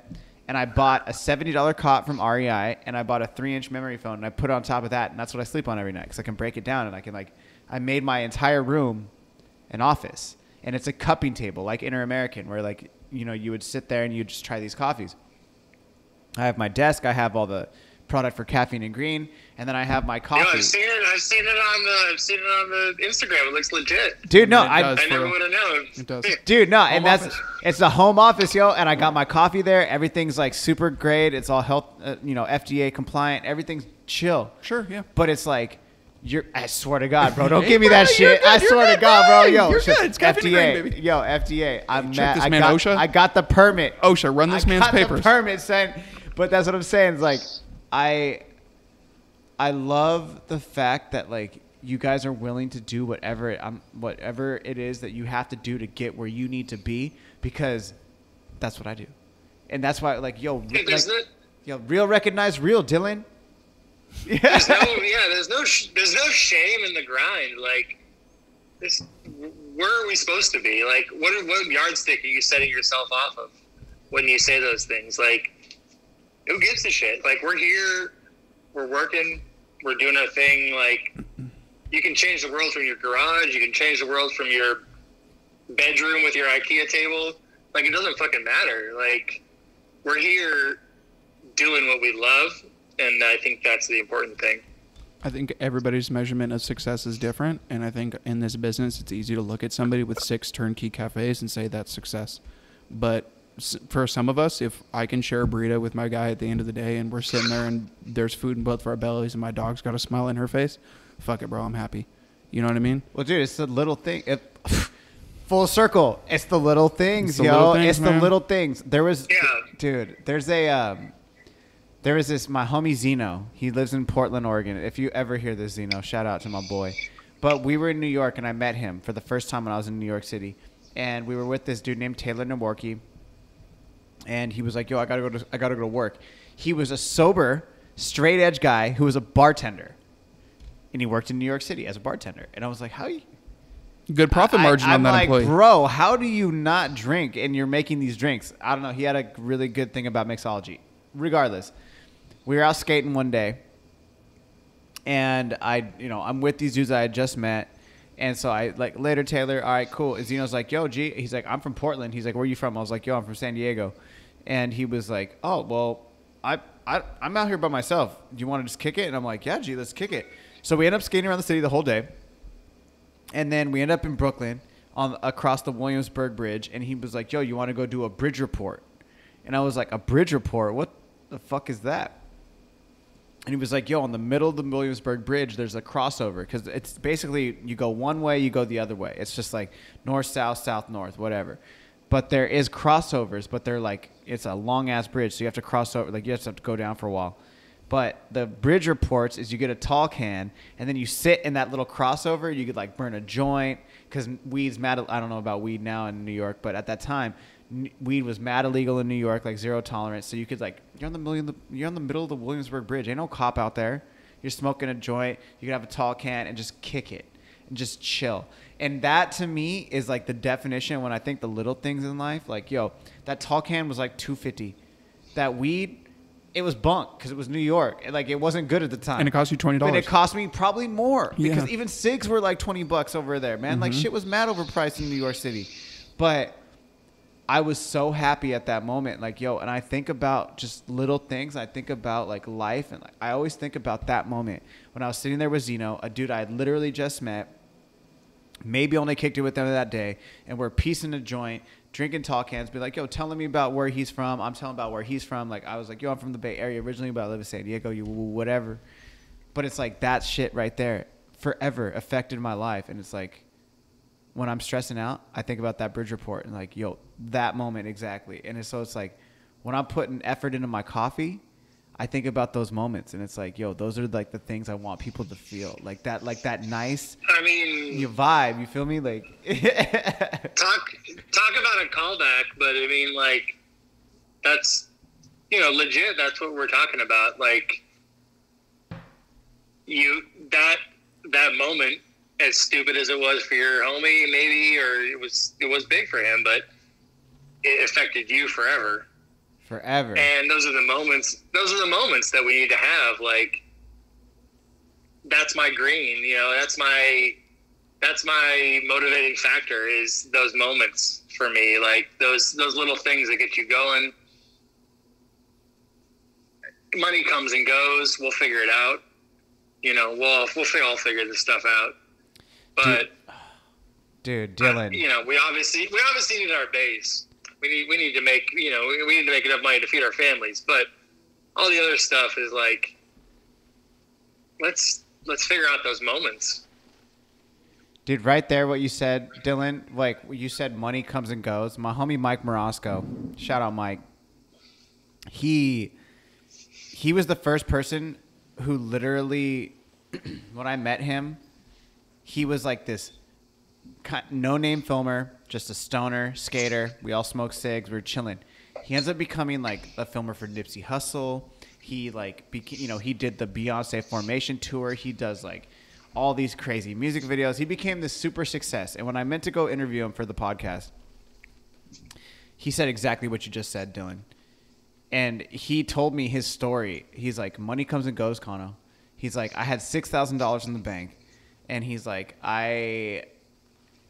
and I bought a seventy dollar cot from REI, and I bought a three inch memory phone, and I put it on top of that, and that's what I sleep on every night because I can break it down, and I can like, I made my entire room an office, and it's a cupping table like Inter American, where like you know you would sit there and you would just try these coffees. I have my desk. I have all the product for caffeine and green, and then I have my Yo, coffee. I've seen it. I've seen it on the. I've seen it on the Instagram. It looks legit. Dude, no, I. I never for- would have known. It does. Dude, no, and Home that's it's the home office, yo. And I got my coffee there. Everything's like super great. It's all health, uh, you know, FDA compliant. Everything's chill. Sure, yeah. But it's like, you're. I swear to God, bro, don't Hey, give me bro, that shit. good, I swear good, to God, bro, bro. yo, You're shit, good. It's caffeine and FDA, grain, baby. yo, FDA. I'm Check mad. this I man, got, OSHA. I got the permit. OSHA, run this I man's got papers. The permit, son. But that's what I'm saying. It's like, I, I love the fact that like you guys are willing to do whatever it, um, whatever it is that you have to do to get where you need to be because that's what I do, and that's why like yo, Hey, like, there's yo, real recognize real, Dylan. there's Yeah. no, yeah, there's no, sh- there's no shame in the grind. Like, this, where are we supposed to be? Like, what, what yardstick are you setting yourself off of when you say those things? Like, who gives a shit? Like, we're here, we're working, we're doing a thing. Like, you can change the world from your garage. You can change the world from your bedroom with your IKEA table. Like, it doesn't fucking matter. Like, we're here doing what we love, and I think that's the important thing. I think everybody's measurement of success is different, and I think in this business, it's easy to look at somebody with six turnkey cafes and say that's success. But for some of us, if I can share a burrito with my guy at the end of the day, and we're sitting there and there's food in both of our bellies, and my dog's got a smile in her face, fuck it, bro, I'm happy. You know what I mean? Well, dude, it's the little thing. It, full circle. It's the little things, It's the yo. little things, it's the little things. There was, Yeah. dude. There's a, um, there was this my homie Zeno. He lives in Portland, Oregon. If you ever hear this, Zeno, shout out to my boy. But we were in New York, and I met him for the first time when I was in New York City, and we were with this dude named Taylor Nowalki. And he was like, "Yo, I gotta go to, I gotta go to work." He was a sober, straight edge guy who was a bartender, and he worked in New York City as a bartender. And I was like, "How you?" Good profit margin I'm on that like, employee. Bro, how do you not drink and you're making these drinks? I don't know. He had a really good thing about mixology. Regardless, we were out skating one day, and I, you know, I'm with these dudes I had just met. And so I like later Taylor, all right, cool. And Zeno's like, yo, G. He's like, I'm from Portland. He's like, where are you from? I was like, yo, I'm from San Diego. And he was like, oh, well, I, I, I'm out here by myself. Do you want to just kick it? And I'm like, yeah, gee, let's kick it. So we end up skating around the city the whole day and then we end up in Brooklyn on across the Williamsburg Bridge, and he was like, "Yo, you want to go do a bridge report?" And I was like, "A bridge report? What the fuck is that?" And he was like, "Yo, on the middle of the Williamsburg Bridge, there's a crossover because it's basically you go one way, you go the other way. It's just like north, south, south, north, whatever. But there is crossovers, but they're like it's a long ass bridge, so you have to cross over. Like you have to go down for a while." But the bridge reports is you get a tall can and then you sit in that little crossover. You could like burn a joint because weed's mad. I don't know about weed now in New York, but at that time, weed was mad illegal in New York, like zero tolerance. So you could like you're on the million, you're on the middle of the Williamsburg Bridge. Ain't no cop out there. You're smoking a joint. You could have a tall can and just kick it and just chill. And that to me is like the definition when I think the little things in life. Like yo, that tall can was like 250. That weed it was bunk because it was New York. Like it wasn't good at the time. And it cost you $20. But it cost me probably more because Yeah. Mm-hmm. even cigs were like twenty bucks over there, man. Like shit was mad overpriced in New York City, but I was so happy at that moment. Like yo, and I think about just little things. I think about like life, and like I always think about that moment when I was sitting there with Zeno, a dude I had literally just met maybe only kicked it with them that day, and we're piecing a joint, drinking tall cans, be like, yo, telling me about where he's from. I'm telling about where he's from. Like I was like, yo, I'm from the Bay Area originally, but I live in San Diego. You whatever. But it's like that shit right there forever affected my life, and it's like when I'm stressing out, I think about that bridge report and like, yo, that moment exactly. And so it's like when I'm putting effort into my coffee, I think about those moments, and it's like, yo, those are like the things I want people to feel, like that, like that nice I mean, you vibe. You feel me? Like, talk talk about a callback, but I mean, like, that's you know, legit. That's what we're talking about. Like, you that that moment, as stupid as it was for your homie, maybe, or it was it was big for him, but it affected you forever. Forever. And those are the moments. Those are the moments that we need to have. Like, that's my green. You know, that's my that's my motivating factor. Is those moments for me. Like those those little things that get you going. Money comes and goes. We'll figure it out. You know, we'll we'll all figure this stuff out. But Dude, uh, Dylan. you know, we obviously we obviously need our base. We need we need to make you know we- need to make enough money to feed our families. But all the other stuff is like, let's let's figure out those moments. Dude, right there, what you said, Dylan, like you said, money comes and goes. My homie Mike Morosco, shout out Mike. He he was the first person who literally, when I met him, he was like this no name filmer, just a stoner skater. We all smoke cigs. We are chilling. He ends up becoming like a filmer for Nipsey Hussle. He like, beca- you know, he did the Beyonce Formation tour. He does like all these crazy music videos. He became this super success. And when I meant to go interview him for the podcast, he said exactly what you just said, Dylan. And he told me his story. He's like, money comes and goes, Kano. He's like, I had six thousand dollars in the bank, and he's like, I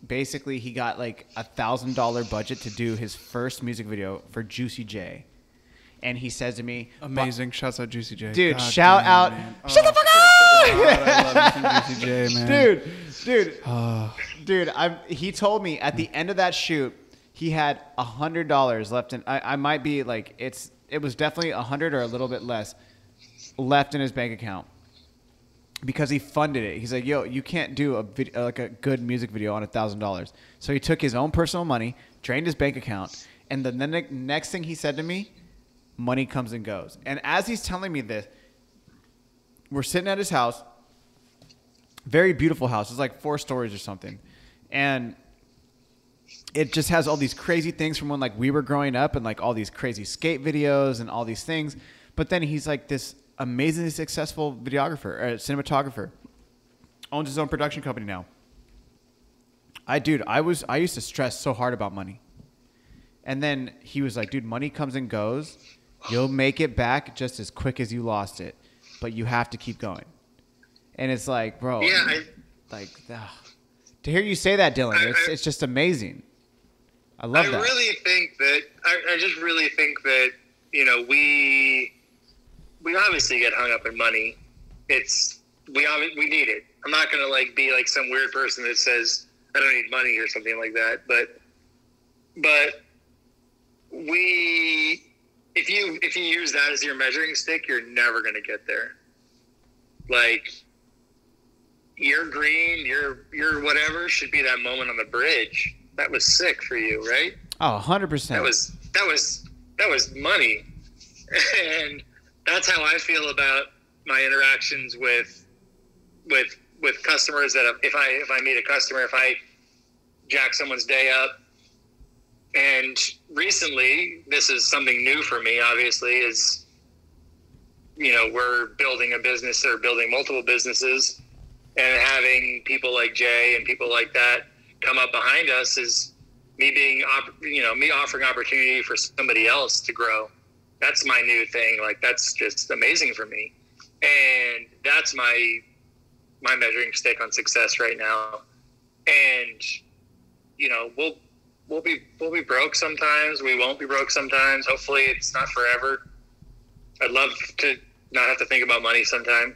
basically he got like a thousand dollar budget to do his first music video for Juicy J. And he says to me, Amazing. Shouts out Juicy J. Dude, God shout damn, out- man. Shut the Oh, fuck up! God, I love Juicy J, man. dude, dude, Ah. dude. I'm. He told me at the end of that shoot, he had a hundred dollars left in. I, I might be like, it's. It was definitely a hundred or a little bit less left in his bank account because he funded it. He's like, yo, you can't do a vid- uh, like a good music video on a thousand dollars. So he took his own personal money, drained his bank account, and then the ne- next thing he said to me, money comes and goes. And as he's telling me this, we're sitting at his house very beautiful house. It's like four stories or something, and it just has all these crazy things from when like we were growing up, and like all these crazy skate videos and all these things. But then he's like this amazingly successful videographer, or cinematographer, owns his own production company now. I dude, I was I used to stress so hard about money. And then he was like, dude, money comes and goes. You'll make it back just as quick as you lost it, but you have to keep going. And it's like, bro, Yeah, I, like ugh. to hear you say that, Dylan, I- it's I- it's just amazing. I love I that. really think that I, I just really think that you know we we obviously get hung up in money. It's we we need it. I'm not gonna like be like some weird person that says I don't need money or something like that. But but we if you if you use that as your measuring stick, you're never gonna get there. Like your green, your your whatever should be that moment on the bridge. That was sick for you, right? oh, 100%. That was that was that was money, and that's how I feel about my interactions with with with customers. That if I if I meet a customer, if I jack someone's day up, and recently this is something new for me. Obviously, is you know we're building a business or building multiple businesses, and having people like Jay and people like that come up behind us is me being you know me offering opportunity for somebody else to grow that's my new thing. Like that's just amazing for me, and that's my my measuring stick on success right now. And you know, we'll we'll be we'll be broke sometimes. We won't be broke sometimes. Hopefully, it's not forever. I'd love to not have to think about money sometime.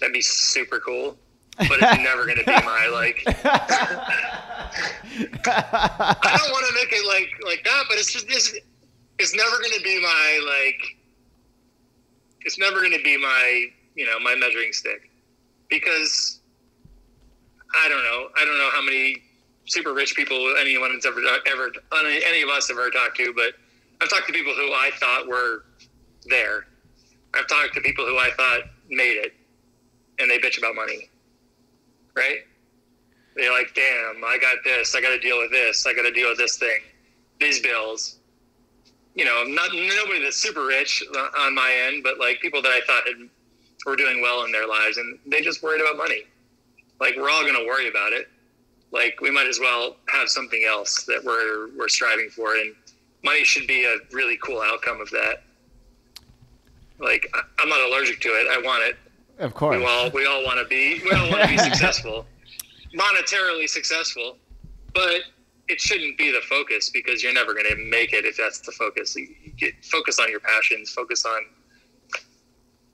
That'd be super cool. But it's never going to be my like. I don't want to make it like like that, but it's just it's, it's never going to be my like. It's never going to be my you know my measuring stick, because I don't know I don't know how many super rich people anyone's ever ever any of us have ever talked to, but I've talked to people who I thought were there. I've talked to people who I thought made it, and they bitch about money. Right? They're like, "Damn, I got this. I got to deal with this. I got to deal with this thing, these bills." You know, not nobody that's super rich uh, on my end, but like people that I thought had, were doing well in their lives, and they just worried about money. Like we're all going to worry about it. Like we might as well have something else that we're we're striving for, and money should be a really cool outcome of that. Like I'm not allergic to it. I want it. Of course. We all we all want to be we all want to be successful, monetarily successful, but it shouldn't be the focus because you're never going to make it if that's the focus. You get focus on your passions, focus on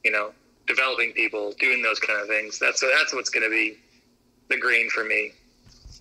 you know developing people, doing those kind of things. That's that's what's going to be the green for me.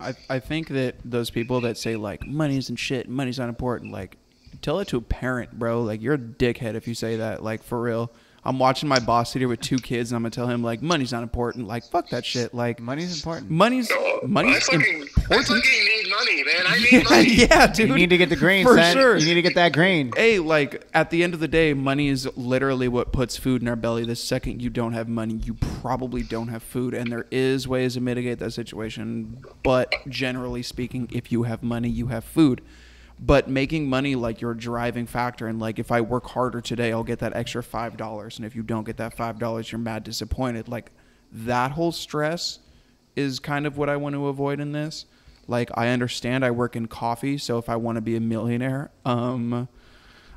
I, I think that those people that say like money isn't shit, money's not important, like tell it to a parent, bro. Like you're a dickhead if you say that. Like for real. I'm watching my boss sit here with two kids, and I'm gonna tell him like money's not important. Like fuck that shit. Like Money's important. money's Oh, money's I fucking, I important. fucking need money, man. I need money. yeah, dude. You need to get the green, for son. sure. You need to get that green. Hey, like at the end of the day, money is literally what puts food in our belly. The second you don't have money, you probably don't have food, and there is ways to mitigate that situation. But generally speaking, if you have money, you have food. But making money like your driving factor, and like if I work harder today, I'll get that extra five dollars, and if you don't get that five dollars, you're mad disappointed. Like that whole stress is kind of what I want to avoid in this. Like I understand I work in coffee, so if I want to be a millionaire, um,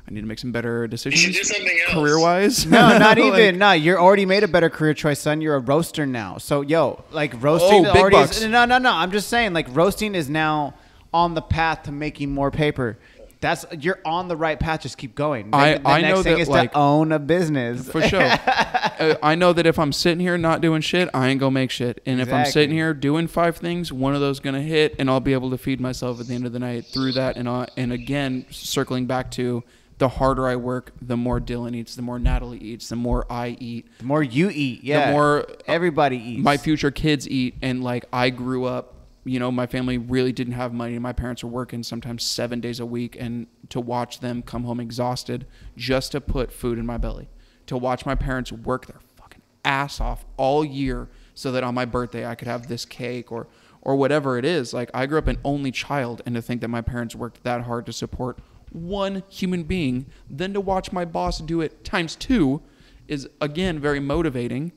I need to make some better decisions should do something else. career wise. No, not even. No, you're already made a better career choice, son. You're a roaster now. So, yo, like roasting Oh, big already bucks. is. No, no, no. I'm just saying, like roasting is now on the path to making more paper. That's you're on the right path. Just keep going. I- the I next know thing that, is like- to own a business. For sure. uh, I know that if I'm sitting here not doing shit, I ain't gonna make shit. And if I'm sitting here doing five things, one of those gonna hit, and I'll be able to feed myself at the end of the night through that. And uh, and again, circling back to the harder I work, the more Dylan eats, the more Natalie eats, the more I eat, the more you eat, yeah, more everybody eats. my future kids eat and like i grew up you know my family really didn't have money my parents were working sometimes seven days a week and to watch them come home exhausted just to put food in my belly to watch my parents work their fucking ass off all year so that on my birthday i could have this cake or or whatever it is like i grew up an only child and to think that my parents worked that hard to support one human being then to watch my boss do it times two is again very motivating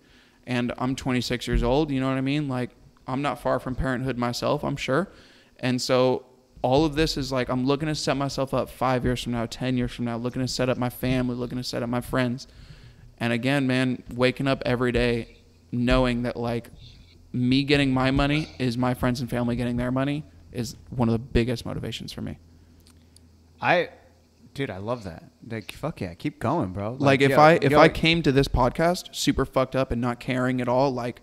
and I'm 26 years old. You know what I mean? Like I'm not far from parenthood myself, I'm sure. And so all of this is like I'm looking to set myself up five years from now, ten years from now, looking to set up my family, looking to set up my friends. And again, man, waking up every day knowing that like me getting my money is my friends and family getting their money is one of the biggest motivations for me. I, dude, I love that. Like, fuck yeah, keep going, bro. Like, if yo, I if yo, I came to this podcast super fucked up and not caring at all, like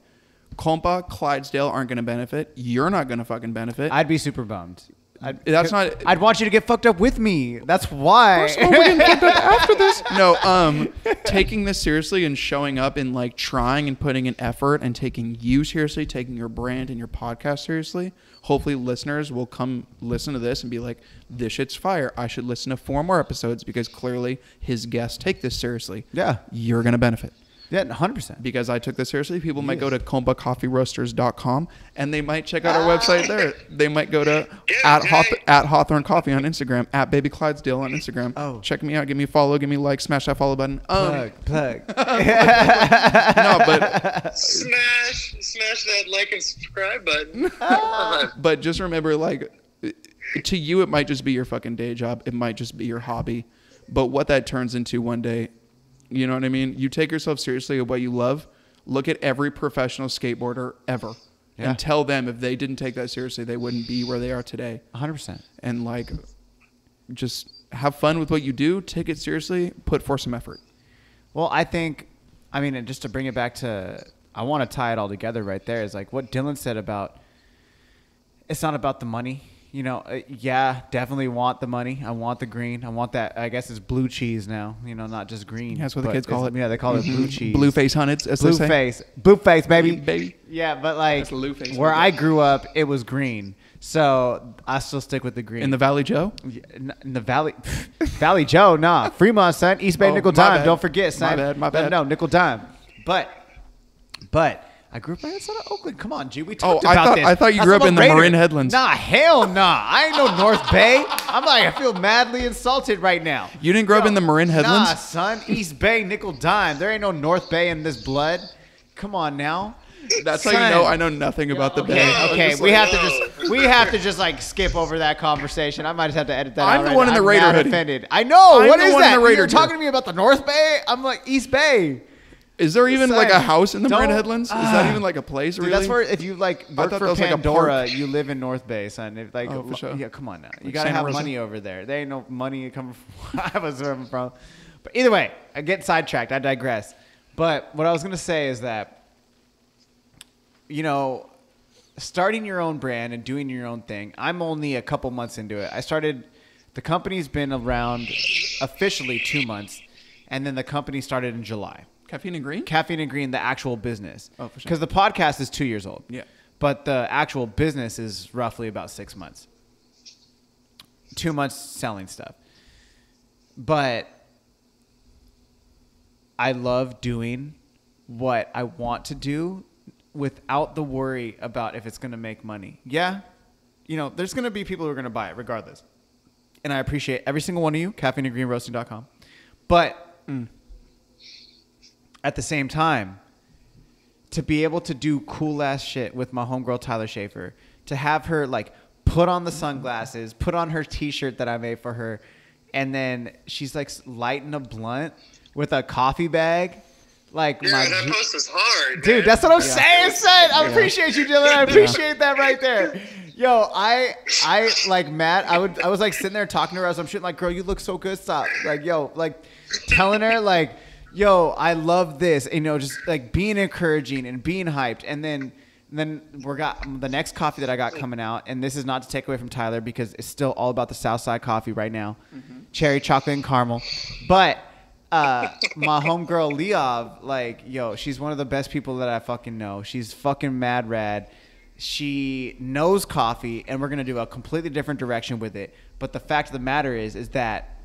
Compa, Clydesdale aren't going to benefit. You're not going to fucking benefit. I'd be super bummed. I'd, That's not- I'd want you to get fucked up with me. That's why. Oh, we're getting fucked up after this. No, um, taking this seriously and showing up and like trying and putting an effort and taking you seriously, taking your brand and your podcast seriously. Hopefully, listeners will come listen to this and be like, "This shit's fire. I should listen to four more episodes because clearly his guests take this seriously." Yeah. you're gonna benefit. Yeah, hundred percent. because I took this seriously. People might go to compacoffeeroasters.com and they might check out our website there. They might go to at. Hawth- at Hawthorn Coffee on Instagram, at Baby Clydesdale on Instagram. Oh. Check me out. Give me a follow. Give me a like. Smash that follow button. Um, Plug, plug. no, but Smash, smash that like and subscribe button. But just remember, like, to you, it might just be your fucking day job. It might just be your hobby. but what that turns into one day, you know what I mean? You take yourself seriously at what you love. Look at every professional skateboarder ever Yeah. and tell them if they didn't take that seriously, they wouldn't be where they are today. 100%. And like, just have fun with what you do, take it seriously, put forth some effort. Well, I think, I mean, and just to bring it back to, I want to tie it all together right there is like what Dylan said about it's not about the money. You know, uh, yeah, definitely want the money. I want the green. I want that. I guess it's blue cheese now. You know, not just green. That's what the kids call it. Yeah, they call it blue cheese. Blue face hunted, as blue they say. face, blue face, baby, Baby. Yeah, but like where I grew up, it was green. So I still stick with the green. In the Valley Joe? In the Valley, Valley Joe, nah, Fremont, son, East Bay, Oh, nickel dime. bad. Don't forget, son. My bad, my No, bad. No, nickel dime. But, but I grew up right outside of Oakland. Come on, G, we oh, talked Oh, I about thought- this. I thought you grew up in the Raider. Marin Headlands. Nah, hell nah. I ain't no North Bay. I'm like, I feel madly insulted right now. You didn't grow up in the Marin Headlands? Nah, son. East Bay, nickel dime. There ain't no North Bay in this blood. Come on now. That's how you know I know nothing about the Okay, Bay. Okay, we like, have to oh. just we have to just like skip over that conversation. I might just have to edit that out. I'm the right one in now. the I'm Raider mad hoodie. offended. I know. I'm What the is one in that? the Raider You're talking to me about the North Bay? I'm like East Bay. Is there even like a house in the Marin don't- Headlands? Is that even like a place? Dude, really? that's where if you like work thought for that was like a Pandora, park. you live in North Bay, son. If, like, Oh, for sure. yeah, come on now. You Like gotta Santa have Rosa? money over there. There ain't no money coming from where I was from. But either way, I get sidetracked. I digress. But what I was gonna say is that, you know, starting your own brand and doing your own thing. I'm only a couple months into it. I started. The company's been around officially two months, and then the company started in July. Caffeine and Green? Caffeine and Green, the actual business. Oh, for sure. Because the podcast is two years old. Yeah. But the actual business is roughly about six months. Two months selling stuff. But I love doing what I want to do without the worry about if it's going to make money. Yeah. You know, there's going to be people who are going to buy it regardless. And I appreciate every single one of you, caffeineandgreenroasting.com. But mm. At the same time, to be able to do cool ass shit with my homegirl Tyler Schaefer, to have her like put on the sunglasses, put on her T-shirt that I made for her, and then she's like lighting a blunt with a coffee bag, like Yeah, my that G- post was hard, dude. man. That's what I'm saying, son. I appreciate you, Dylan. I appreciate that right there. Yo, I, I like Matt. I would, I was like sitting there talking to her as I'm shooting. Like, girl, you look so good. Stop. Like, yo, like telling her like, yo, I love this. You know, just like being encouraging and being hyped. And then, then we got the next coffee that I got coming out. And this is not to take away from Tyler because it's still all about the Southside coffee right now, cherry chocolate and caramel. But uh, my homegirl Leov, like, yo, she's one of the best people that I fucking know. She's fucking mad rad. She knows coffee, and we're gonna do a completely different direction with it. But the fact of the matter is, is that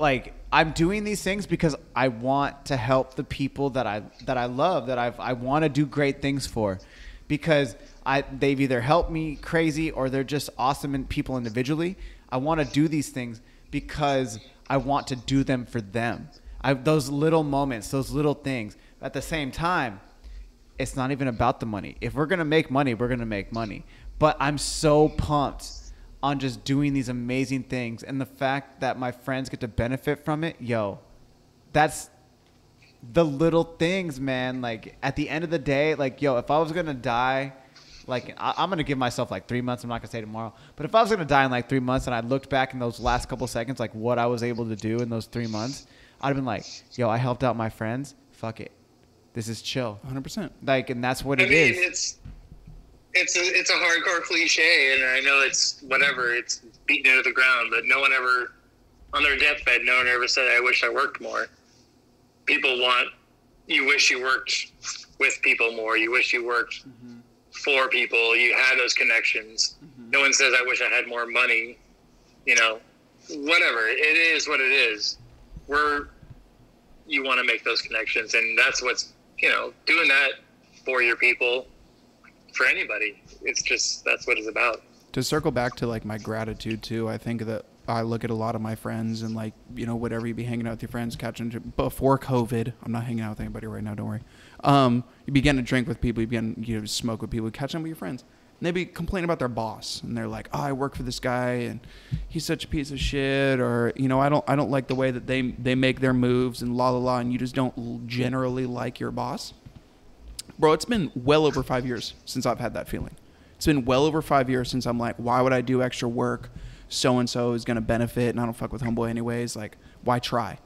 like I'm doing these things because I want to help the people that I that I love that I've I want to do great things for because I they've either helped me crazy or they're just awesome in people individually. I want to do these things because I want to do them for them. I those little moments, those little things. At the same time, it's not even about the money. If we're gonna make money, we're gonna make money. But I'm so pumped on just doing these amazing things, and the fact that my friends get to benefit from it, yo, that's the little things, man. Like at the end of the day, like yo, if I was gonna die, like I, I'm gonna give myself like three months. I'm not gonna say tomorrow, but if I was gonna die in like three months, and I looked back in those last couple seconds, like what I was able to do in those three months, I'd have been like, yo, I helped out my friends. Fuck it, this is chill. 100%. Like, and that's what I it mean, is. It's a it's a hardcore cliche, and I know it's whatever. It's beaten into the ground, but no one ever on their deathbed, no one ever said, "I wish I worked more." People want you wish you worked with people more. You wish you worked mm-hmm. for people. You had those connections. Mm-hmm. No one says, "I wish I had more money." You know, whatever. It is what it is. We're you want to make those connections, and that's what's you know doing that for your people for anybody. It's just that's what it's about. to circle back to like my gratitude too i think that i look at a lot of my friends and like you know whatever you be hanging out with your friends catching before covid i'm not hanging out with anybody right now don't worry um you begin to drink with people you begin you know smoke with people catching up with your friends They be complain about their boss and they're like, "Oh, I work for this guy and he's such a piece of shit," or you know, I don't I don't like the way that they they make their moves and la la la, and you just don't generally like your boss. Bro, it's been well over five years since I've had that feeling. It's been well over five years since I'm like, why would I do extra work? So and so is gonna benefit, and I don't fuck with homeboy anyways. Like, why try?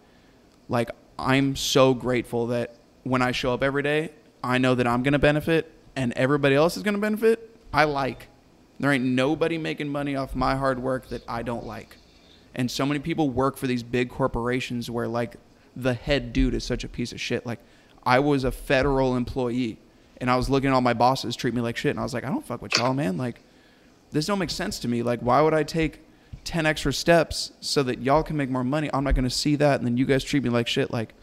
Like, I'm so grateful that when I show up every day, I know that I'm gonna benefit, and everybody else is gonna benefit. I like. There ain't nobody making money off my hard work that I don't like. And so many people work for these big corporations where like the head dude is such a piece of shit. Like I was a federal employee and I was looking at all my bosses treat me like shit and I was like, I don't fuck with y'all, man. Like this don't make sense to me. Like why would I take 10 extra steps so that y'all can make more money? I'm not going to see that and then you guys treat me like shit. Like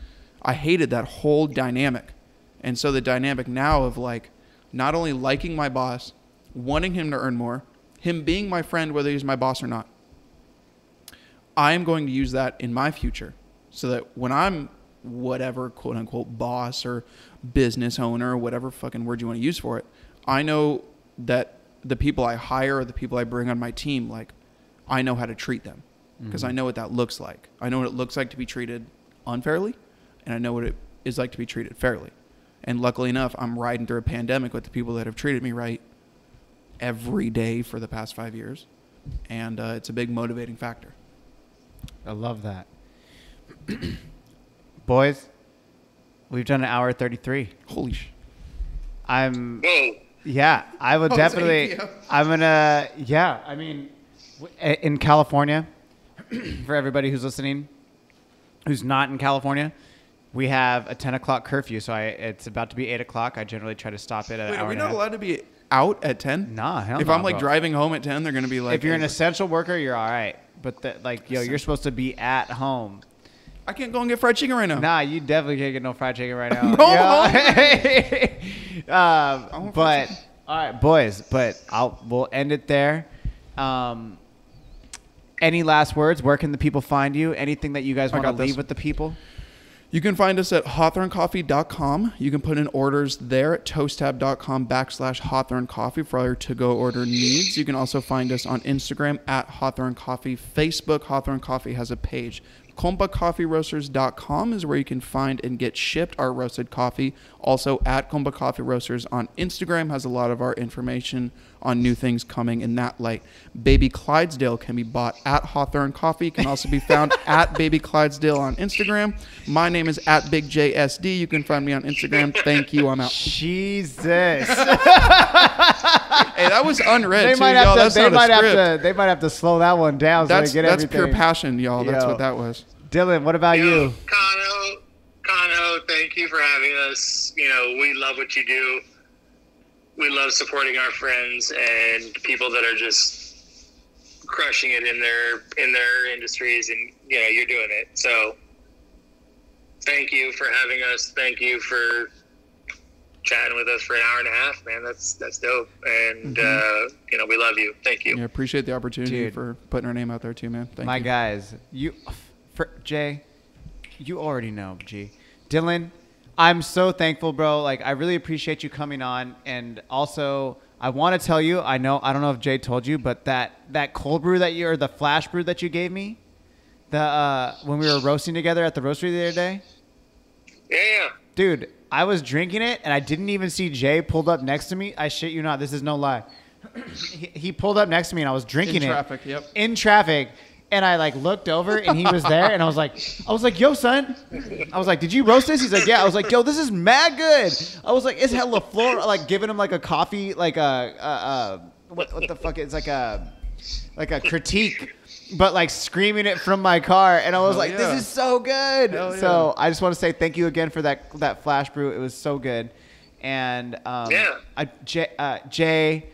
I hated that whole dynamic. And so the dynamic now of like not only liking my boss, wanting him to earn more, him being my friend whether he's my boss or not. I am going to use that in my future so that when I'm whatever quote unquote boss or business owner whatever fucking word you want to use for it, I know that the people I hire or the people I bring on my team, like, I know how to treat them because I know what that looks like. I know what it looks like to be treated unfairly, and I know what it is like to be treated fairly. And luckily enough, I'm riding through a pandemic with the people that have treated me right every day for the past five years, and uh, it's a big motivating factor. I love that. Boys, we've done an hour 33. Holy sh! I'm Whoa. yeah, I will Oh, definitely. I'm going to yeah, I mean w- i- in California for everybody who's listening who's not in California, we have a 10 o'clock curfew. So I it's about to be 8 o'clock. I generally try to stop it at an Wait, hour are we and a not half. allowed to be out at ten? Nah, hell If no, I'm like bro. driving home at ten, they're gonna be like, if you're an essential worker, you're all right. But the, like, yo, you're supposed to be at home. I can't go and get fried chicken right now. Nah, you definitely can't get no fried chicken right now. No. Um, but all right, boys. But I'll we'll end it there. Um, any last words? Where can the people find you? Anything that you guys want to this. leave with the people? You can find us at hawthorncoffee.com. You can put in orders there at toasttab.com backslash Hawthorn Coffee for all your to-go order needs. You can also find us on Instagram at Hawthorn Coffee. Facebook, Hawthorn Coffee has a page. CompaCoffeeRoasters.com is where you can find and get shipped our roasted coffee. Also at Compa Coffee Roasters on Instagram has a lot of our information on new things coming in that light. Baby Clydesdale can be bought at Hawthorn Coffee. Can also be found at Baby Clydesdale on Instagram. My name is at Big JSD. You can find me on Instagram. Thank you. I'm out. Jesus. Hey, that was unread they too, might y'all. have to. That's They not a might have script. to. They might have to slow that one down so That's they get that's everything. pure passion, y'all. That's Yo. what that was. Dylan, what about Yo, you? Kano, Kano, thank you for having us. You know, we love what you do. We love supporting our friends and people that are just crushing it in their in their industries, and you know, you're doing it. So, thank you for having us. Thank you for chatting with us for an hour and a half, man. That's that's dope, and uh, you know, we love you. Thank you. Yeah, appreciate the opportunity Dude. for putting our name out there too, man. Thank My you. guys, you, for Jay, you already know, G. Dylan, I'm so thankful, bro. Like, I really appreciate you coming on, and also, I want to tell you, I know, I don't know if Jay told you, but that that cold brew that you or the flash brew that you gave me, the uh, when we were roasting together at the roastery the other day, Yeah, yeah. dude, I was drinking it and I didn't even see Jay pulled up next to me. I shit you not, this is no lie. he, he pulled up next to me and I was drinking it. In it traffic, yep. in traffic and I like looked over and he was there and I was like I was like yo son. I was like did you roast this? He's like yeah. I was like yo this is mad good. I was like it's hella floral like giving him like a coffee like a uh, uh, what what the fuck it's like a like a critique but like screaming it from my car and I was Hell like yeah. this is so good. Hell so I just want to say thank you again for that that flash brew. It was so good. And um, Yeah. I, Jay, uh, Jay,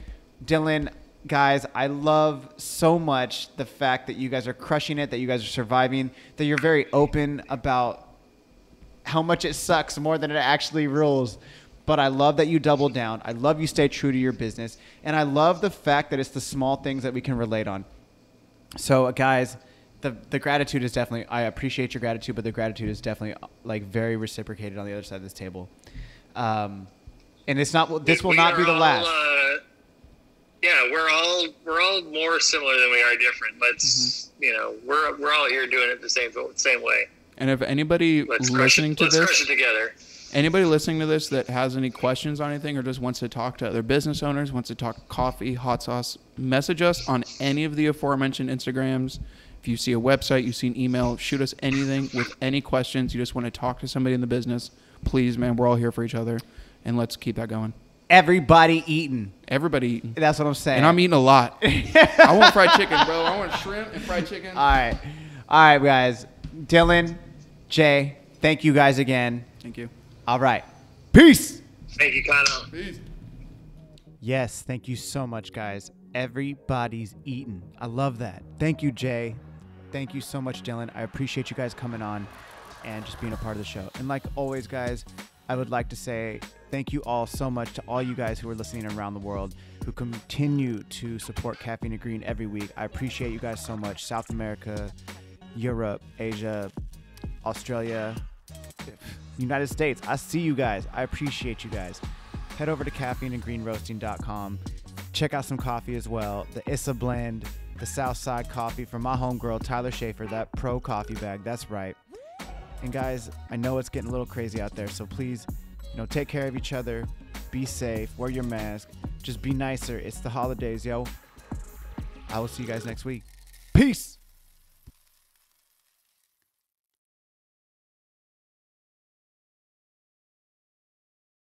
Dylan, guys, I love so much the fact that you guys are crushing it, that you guys are surviving, that you're very open about how much it sucks more than it actually rules. But I love that you double down. I love you stay true to your business. And I love the fact that it's the small things that we can relate on. So, guys, the, the gratitude is definitely, I appreciate your gratitude, but the gratitude is definitely like very reciprocated on the other side of this table. Um, and it's not, this will We not be the all, last. uh, yeah, we're all we're all more similar than we are different. Let's Mm-hmm. you know we're we're all here doing it the same same way. And if anybody Let's listening it. to this, anybody listening to this that has any questions on anything or just wants to talk to other business owners, wants to talk coffee, hot sauce, message us on any of the aforementioned Instagrams. If you see a website, you see an email, shoot us anything with any questions. You just want to talk to somebody in the business, please, man. We're all here for each other, and let's keep that going. Everybody eating. Everybody eating. That's what I'm saying. And I'm eating a lot. I want fried chicken, bro. I want shrimp and fried chicken. All right. All right, guys. Dylan, Jay, thank you guys again. Thank you. All right. Peace. Thank you, Kano. Peace. Yes, thank you so much, guys. Everybody's eating. I love that. Thank you, Jay. Thank you so much, Dylan. I appreciate you guys coming on and just being a part of the show. And like always, guys, I would like to say thank you all so much to all you guys who are listening around the world who continue to support Caffeine and Green every week. I appreciate you guys so much. South America, Europe, Asia, Australia, United States. I see you guys. I appreciate you guys. Head over to caffeineandgreenroasting.com. Check out some coffee as well. The Issa blend, the Southside coffee from my homegirl Tyler Schaefer, that pro coffee bag. That's right. And guys, I know it's getting a little crazy out there, so please, you know, take care of each other. Be safe. Wear your mask. Just be nicer. It's the holidays, yo. I will see you guys next week. Peace.